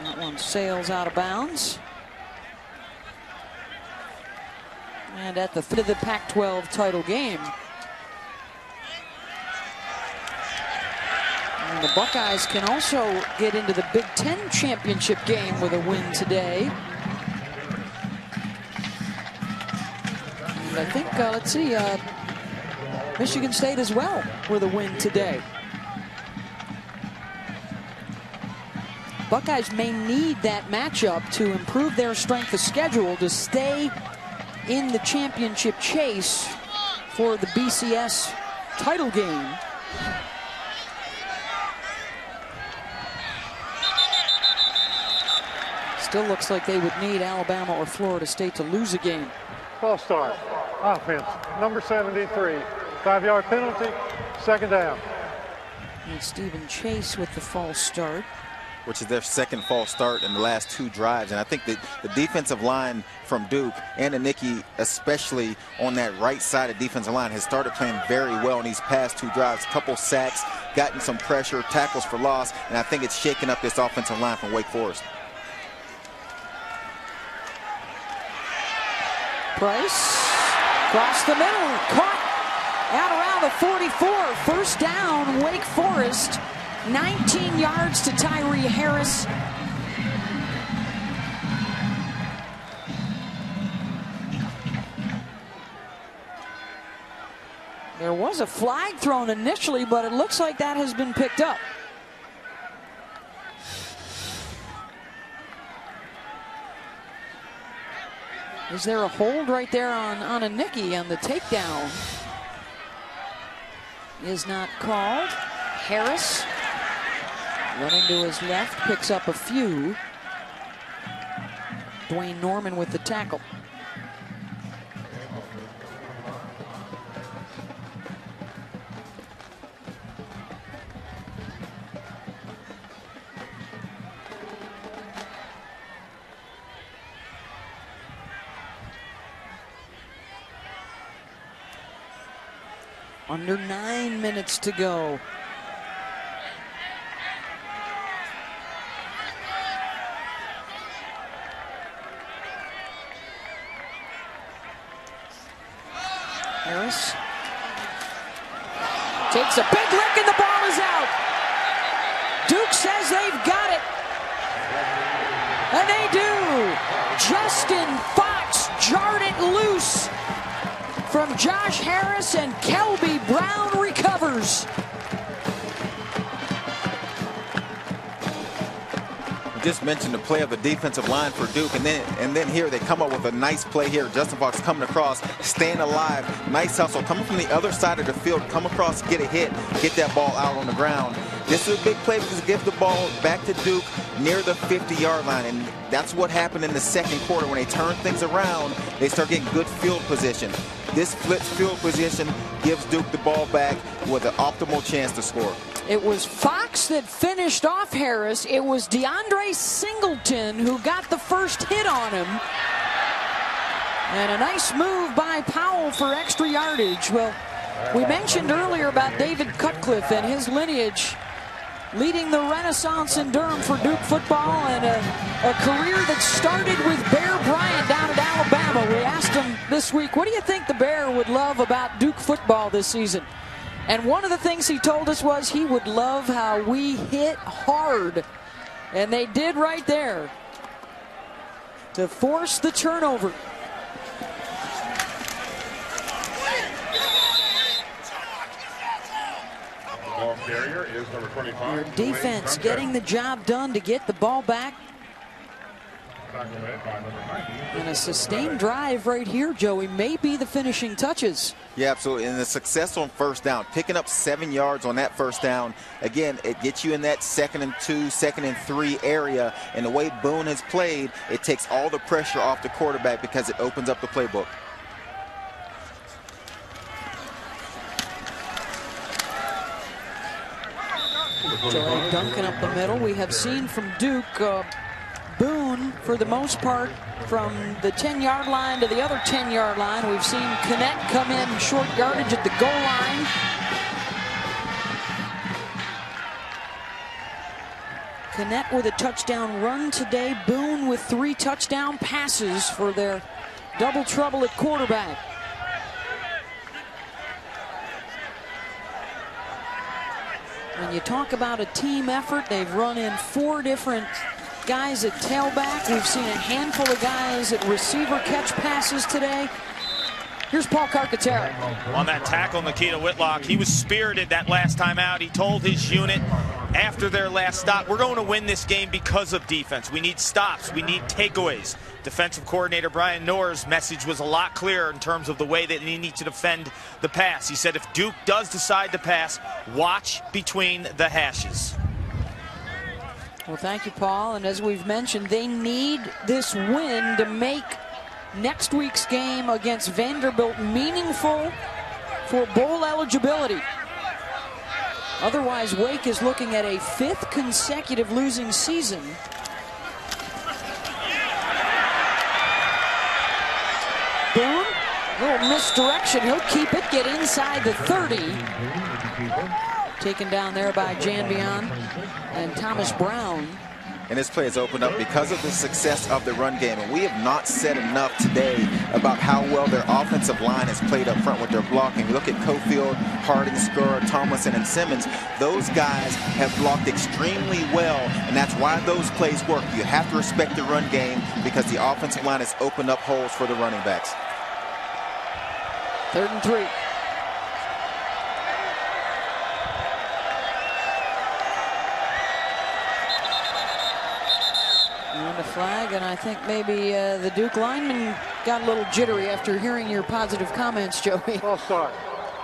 That one sails out of bounds. And at the foot of the Pac-12 title game. And the Buckeyes can also get into the Big Ten championship game with a win today. And I think, uh, let's see, uh, Michigan State as well with a win today. Buckeyes may need that matchup to improve their strength of schedule to stay in the championship chase for the BCS title game. Still looks like they would need Alabama or Florida State to lose a game. False start. Offense. Number 73. Five-yard penalty. Second down. And Stephen Chase with the false start which is their second false start in the last two drives. And I think that the defensive line from Duke and Anunike, especially on that right side of defensive line, has started playing very well in these past two drives. Couple sacks, gotten some pressure, tackles for loss, and I think it's shaking up this offensive line from Wake Forest. Price across the middle, caught out around the 44. First down, Wake Forest. 19 yards to Tyree Harris. There was a flag thrown initially, but it looks like that has been picked up. Is there a hold right there on, on Anunike on the takedown? Is not called. Harris running to his left, picks up a few. Dwayne Norman with the tackle. Under nine minutes to go. Harris takes a big lick and the ball is out. Duke says they've got it. And they do. Justin Fox jarred it loose from Josh Harris and Kelby Brown recovers. Just mentioned the play of the defensive line for Duke, and then and then here they come up with a nice play here. Justin Fox coming across, staying alive, nice hustle, coming from the other side of the field, come across, get a hit, get that ball out on the ground. This is a big play because it gives the ball back to Duke near the 50-yard line, and that's what happened in the second quarter when they turn things around. They start getting good field position. This flips field position gives Duke the ball back with an optimal chance to score. It was Fox that finished off Harris. It was DeAndre Singleton who got the first hit on him. And a nice move by Powell for extra yardage. Well, we mentioned earlier about David Cutcliffe and his lineage leading the renaissance in Durham for Duke football and a, a, career that started with Bear Bryant down at Alabama. We asked him this week, what do you think the Bear would love about Duke football this season? And one of the things he told us was he would love how we hit hard. And they did right there to force the turnover. Your defense getting the job done to get the ball back and a sustained drive right here, Joey, may be the finishing touches. Yeah, absolutely. And the success on first down, picking up seven yards on that first down, again, it gets you in that second and two, second and three area. And the way Boone has played, it takes all the pressure off the quarterback because it opens up the playbook. Jela Duncan up the middle. We have seen from Duke uh, Boone, for the most part, from the 10-yard line to the other 10-yard line. We've seen Connette come in short yardage at the goal line. Connette with a touchdown run today. Boone with three touchdown passes for their double trouble at quarterback. When you talk about a team effort, they've run in four different guys at tailback. We've seen a handful of guys at receiver catch passes today. Here's Paul Carcaterra. On that tackle, Nikita Whitlock, he was spirited that last time out. He told his unit after their last stop, we're going to win this game because of defense. We need stops. We need takeaways. Defensive coordinator Brian Knorr's message was a lot clearer in terms of the way that they need to defend the pass. He said if Duke does decide to pass, watch between the hashes. Well, thank you, Paul. And as we've mentioned, they need this win to make next week's game against Vanderbilt meaningful for bowl eligibility. Otherwise, Wake is looking at a fifth consecutive losing season. Boone, little misdirection. He'll keep it, get inside the 30. Taken down there by Janvion and Thomas Brown. And this play has opened up because of the success of the run game. And we have not said enough today about how well their offensive line has played up front with their blocking. You look at Cofield, Harding, Skura, Tomlinson, and Simmons. Those guys have blocked extremely well, and that's why those plays work. You have to respect the run game because the offensive line has opened up holes for the running backs. Third and three. Flag, and I think maybe uh, the Duke lineman got a little jittery after hearing your positive comments, (laughs) Joey. False start.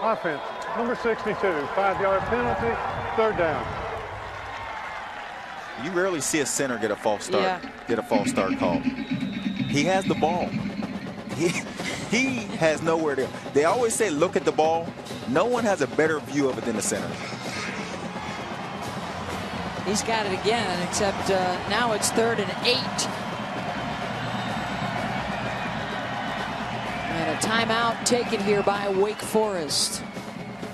Offense, number 62, five-yard penalty, third down. You rarely see a center get a false start, Yeah. get a false start call. He has the ball. He, he has nowhere to. go. They always say, look at the ball. No one has a better view of it than the center. He's got it again, except uh, now it's third and eight. Timeout taken here by Wake Forest.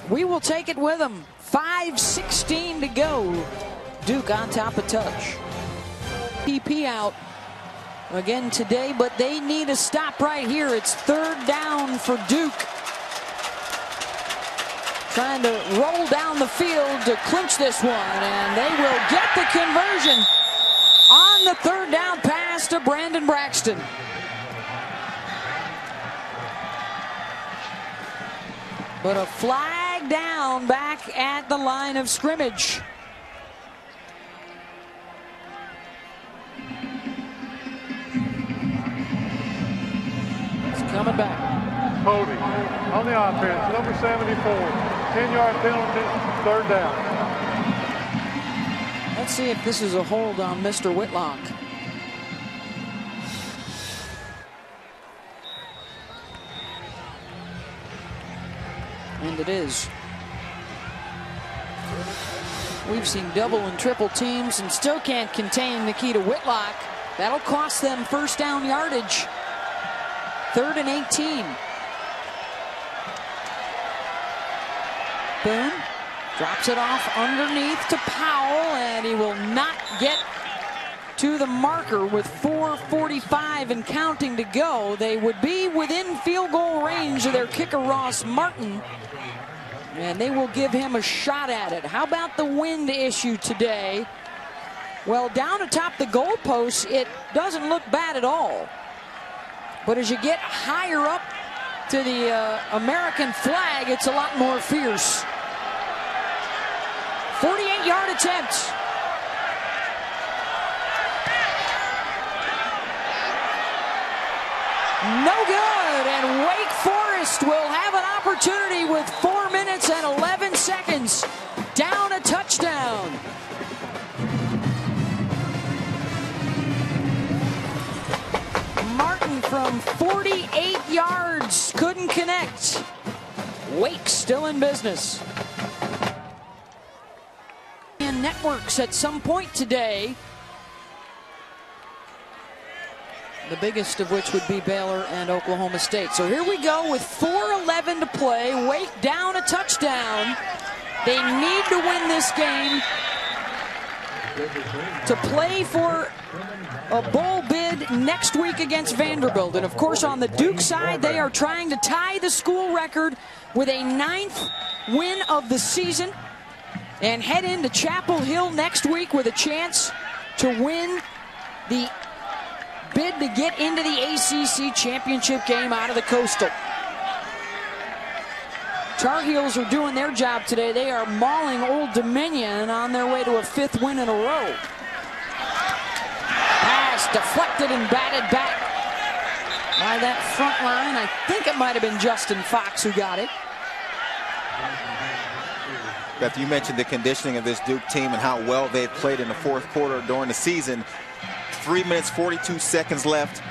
We will take it with them. 5.16 to go. Duke on top of touch. PP out again today, but they need a stop right here. It's third down for Duke trying to roll down the field to clinch this one, and they will get the conversion on the third down pass to Brandon Braxton. But a flag down back at the line of scrimmage. It's coming back. Cody on the offense, number 74, 10-yard penalty, third down. Let's see if this is a hold on Mr. Whitlock. And it is. We've seen double and triple teams and still can't contain Nikita Whitlock. That'll cost them first down yardage. Third and 18. Boone drops it off underneath to Powell, and he will not get to the marker with 4.45 and counting to go. They would be within field goal range of their kicker, Ross Martin. And they will give him a shot at it. How about the wind issue today? Well, down atop the goalposts, it doesn't look bad at all. But as you get higher up to the uh, American flag, it's a lot more fierce. 48 yard attempt. No good. And Wake Forest will have an opportunity with four minutes and 11 seconds. Down a touchdown. Martin from 48 yards couldn't connect. Wake still in business. And networks at some point today. The biggest of which would be Baylor and Oklahoma State. So here we go with 4.11 to play. Wake down a touchdown. They need to win this game to play for a bowl bid next week against Vanderbilt. And of course, on the Duke side, they are trying to tie the school record with a ninth win of the season. and head into Chapel Hill next week with a chance to win the bid to get into the ACC championship game out of the Coastal. Tar Heels are doing their job today. They are mauling Old Dominion on their way to a fifth win in a row. Pass deflected and batted back by that front line. I think it might have been Justin Fox who got it. Beth, you mentioned the conditioning of this Duke team and how well they've played in the fourth quarter during the season. Three minutes, 42 seconds left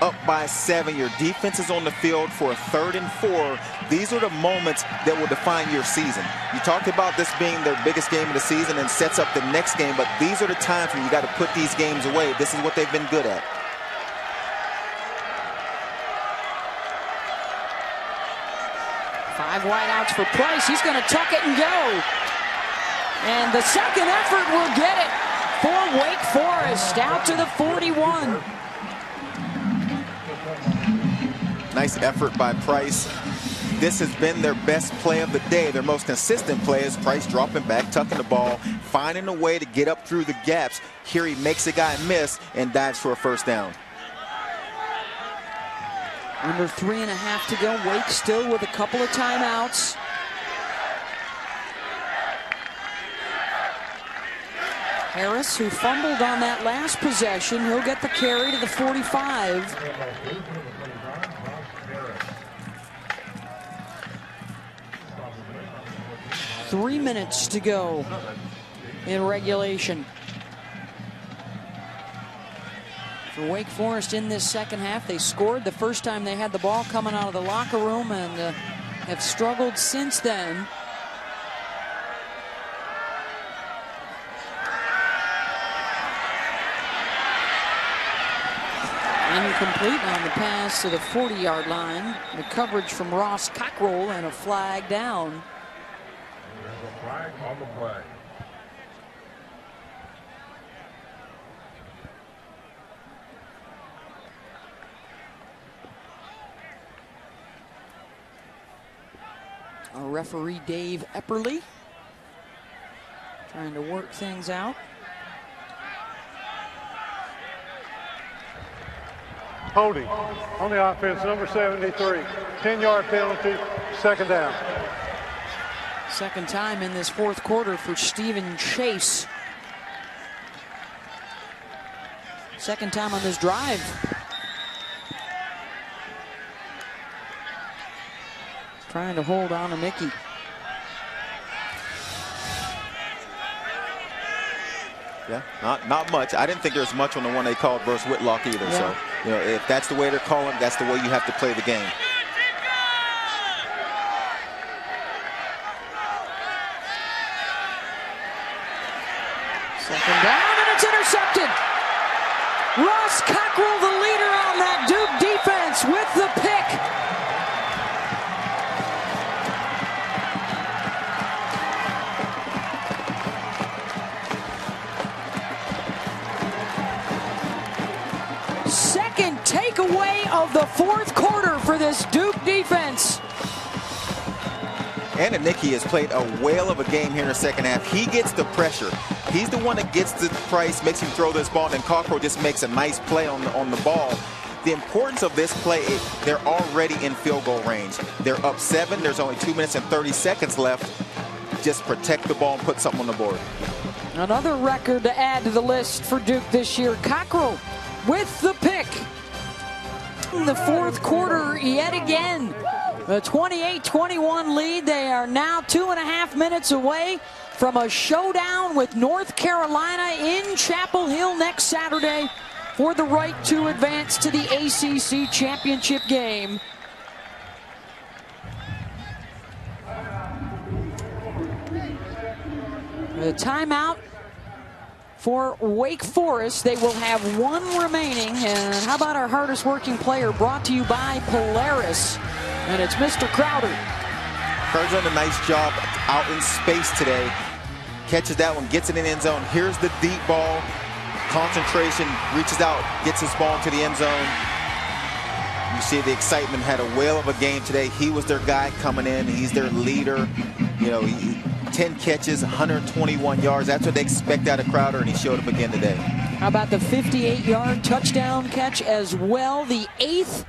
up by seven. Your defense is on the field for a third and four. These are the moments that will define your season. You talked about this being their biggest game of the season and sets up the next game, but these are the times when you got to put these games away. This is what they've been good at. Five wideouts for Price. He's going to tuck it and go. And the second effort will get it for Wake Forest out to the 41. Nice effort by Price. This has been their best play of the day. Their most consistent play is Price dropping back, tucking the ball, finding a way to get up through the gaps. Here he makes a guy miss and dives for a first down. Under three and a half to go. Wake still with a couple of timeouts. Harris, who fumbled on that last possession, he'll get the carry to the 45. Three minutes to go in regulation. For Wake Forest in this second half, they scored the first time they had the ball coming out of the locker room and uh, have struggled since then. Incomplete on the pass to the 40-yard line. The coverage from Ross Cockrell and a flag down. Flag on the play. Our referee Dave Epperly trying to work things out. Holding on the offense, number 73. 10-yard penalty, second down. Second time in this fourth quarter for Stephen Chase. Second time on this drive. Trying to hold on to Mickey. Yeah, not not much. I didn't think there was much on the one they called versus Whitlock either. Yeah. So, you know, if that's the way they're calling, that's the way you have to play the game. Second down, and it's intercepted. Ross the fourth quarter for this Duke defense. Anunike has played a whale of a game here in the second half. He gets the pressure. He's the one that gets the price, makes him throw this ball, and Cockrell just makes a nice play on the, on the ball. The importance of this play, they're already in field goal range. They're up seven. There's only two minutes and 30 seconds left. Just protect the ball and put something on the board. Another record to add to the list for Duke this year. Cockrell with the pick. In the fourth quarter, yet again. A 28-21 lead. They are now two and a half minutes away from a showdown with North Carolina in Chapel Hill next Saturday for the right to advance to the ACC championship game. The timeout for Wake Forest. They will have one remaining. And how about our hardest working player brought to you by Polaris? And it's Mr. Crowder. Crowder's done a nice job out in space today. Catches that one, gets it in the end zone. Here's the deep ball. Concentration, reaches out, gets his ball into the end zone. You see the excitement, had a whale of a game today. He was their guy coming in. He's their leader. You know, he, 10 catches, 121 yards. That's what they expect out of Crowder, and he showed up again today. How about the 58-yard touchdown catch as well? The eighth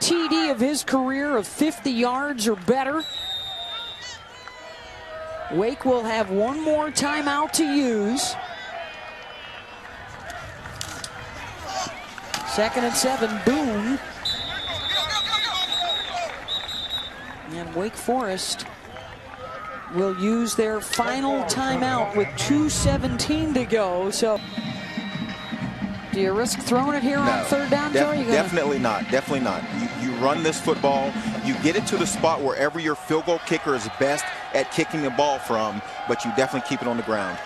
TD of his career of 50 yards or better. Wake will have one more timeout to use. Second and seven, Boone. And Wake Forest will use their final timeout with 2.17 to go. So, do you risk throwing it here No, on third down, def- Joe? Definitely not. Definitely not. You, you run this football, you get it to the spot wherever your field goal kicker is best at kicking the ball from, but you definitely keep it on the ground.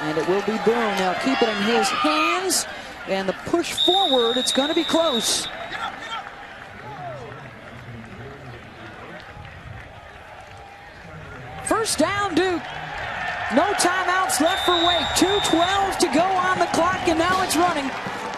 And it will be Boone. Now keep it in his hands. And the push forward, it's going to be close. First down, Duke. No timeouts left for Wake. 2.12 to go on the clock, and now it's running.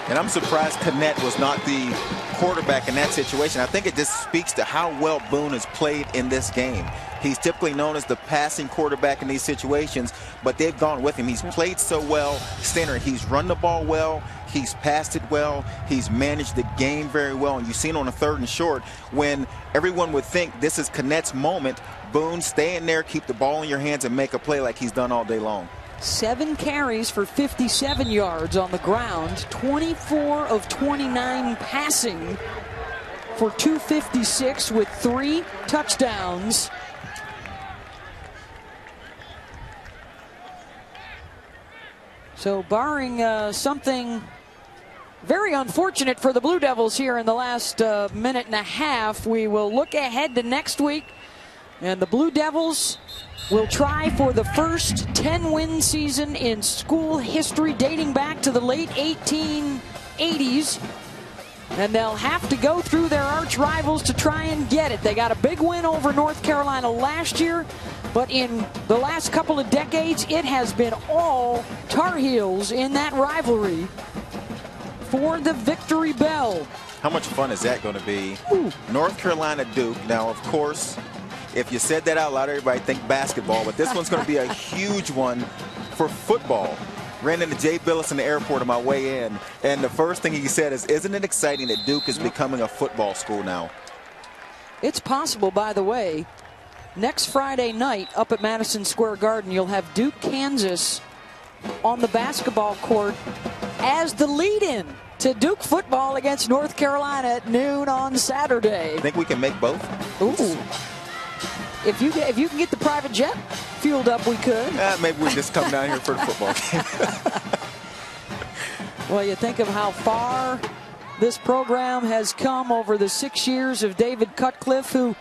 And I'm surprised Connette was not the quarterback in that situation. I think it just speaks to how well Boone has played in this game. He's typically known as the passing quarterback in these situations, but they've gone with him. He's played so well, center. He's run the ball well. He's passed it well. He's managed the game very well. And you've seen on a third and short when everyone would think this is Connette's moment. Boone, stay in there, keep the ball in your hands, and make a play like he's done all day long. Seven carries for 57 yards on the ground, 24 of 29 passing for 256 with three touchdowns. So, barring uh, something very unfortunate for the Blue Devils here in the last uh, minute and a half, we will look ahead to next week. And the Blue Devils will try for the first 10 win season in school history dating back to the late 1880s. And they'll have to go through their arch rivals to try and get it. They got a big win over North Carolina last year, but in the last couple of decades, it has been all Tar Heels in that rivalry for the victory bell. How much fun is that going to be? North Carolina Duke. Now, of course, if you said that out loud, everybody think basketball, but this one's going to be a (laughs) huge one for football. Ran into Jay Bilas in the airport on my way in, and the first thing he said is, "Isn't it exciting that Duke is becoming a football school now?" It's possible, by the way, next Friday night up at Madison Square Garden, you'll have Duke, Kansas on the basketball court as the lead in to Duke football against North Carolina at noon on Saturday. Think we can make both? Ooh. If you if you can get the private jet fueled up, we could. Eh, maybe we just come down here for the football (laughs) game. Well, you think of how far this program has come over the six years of David Cutcliffe, who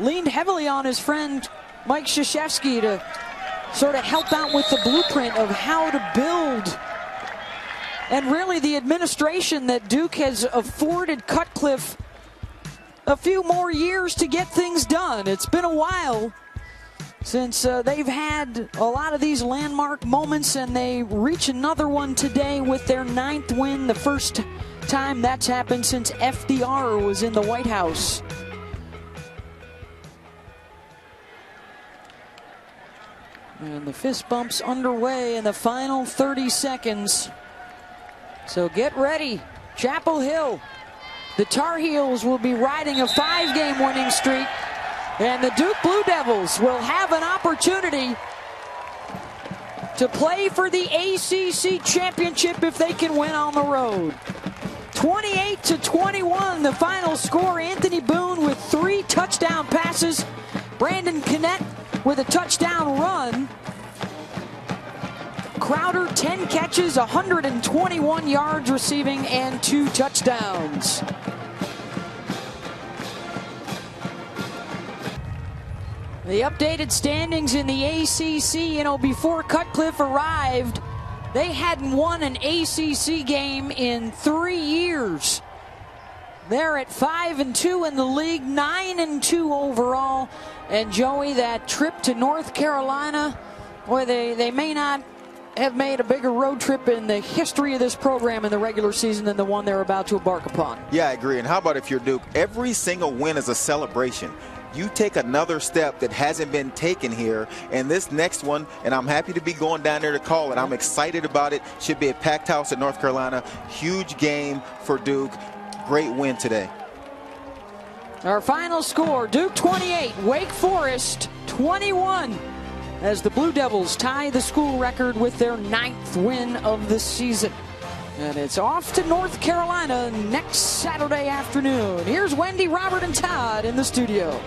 leaned heavily on his friend Mike Krzyzewski to sort of help out with the blueprint of how to build. And really, the administration that Duke has afforded Cutcliffe a few more years to get things done. It's been a while since uh, they've had a lot of these landmark moments, and they reach another one today with their ninth win, the first time that's happened since FDR was in the White House. And the fist bumps underway in the final 30 seconds. So get ready, Chapel Hill. The Tar Heels will be riding a five game winning streak. And the Duke Blue Devils will have an opportunity to play for the ACC championship if they can win on the road. 28 to 21, the final score. Anthony Boone with three touchdown passes. Brandon Connette with a touchdown run. Crowder, 10 catches, 121 yards receiving, and two touchdowns. The updated standings in the ACC, you know, before Cutcliffe arrived, they hadn't won an ACC game in three years. They're at five and two in the league, nine and two overall. And Joey, that trip to North Carolina, boy, they, they may not have made a bigger road trip in the history of this program in the regular season than the one they're about to embark upon. Yeah, I agree. And how about if you're Duke? Every single win is a celebration you take another step that hasn't been taken here. And this next one, and I'm happy to be going down there to call it. I'm excited about it. Should be a packed house in North Carolina. Huge game for Duke. Great win today. Our final score Duke 28, Wake Forest 21. As the Blue Devils tie the school record with their ninth win of the season. And it's off to North Carolina next Saturday afternoon. Here's Wendy, Robert, and Todd in the studio.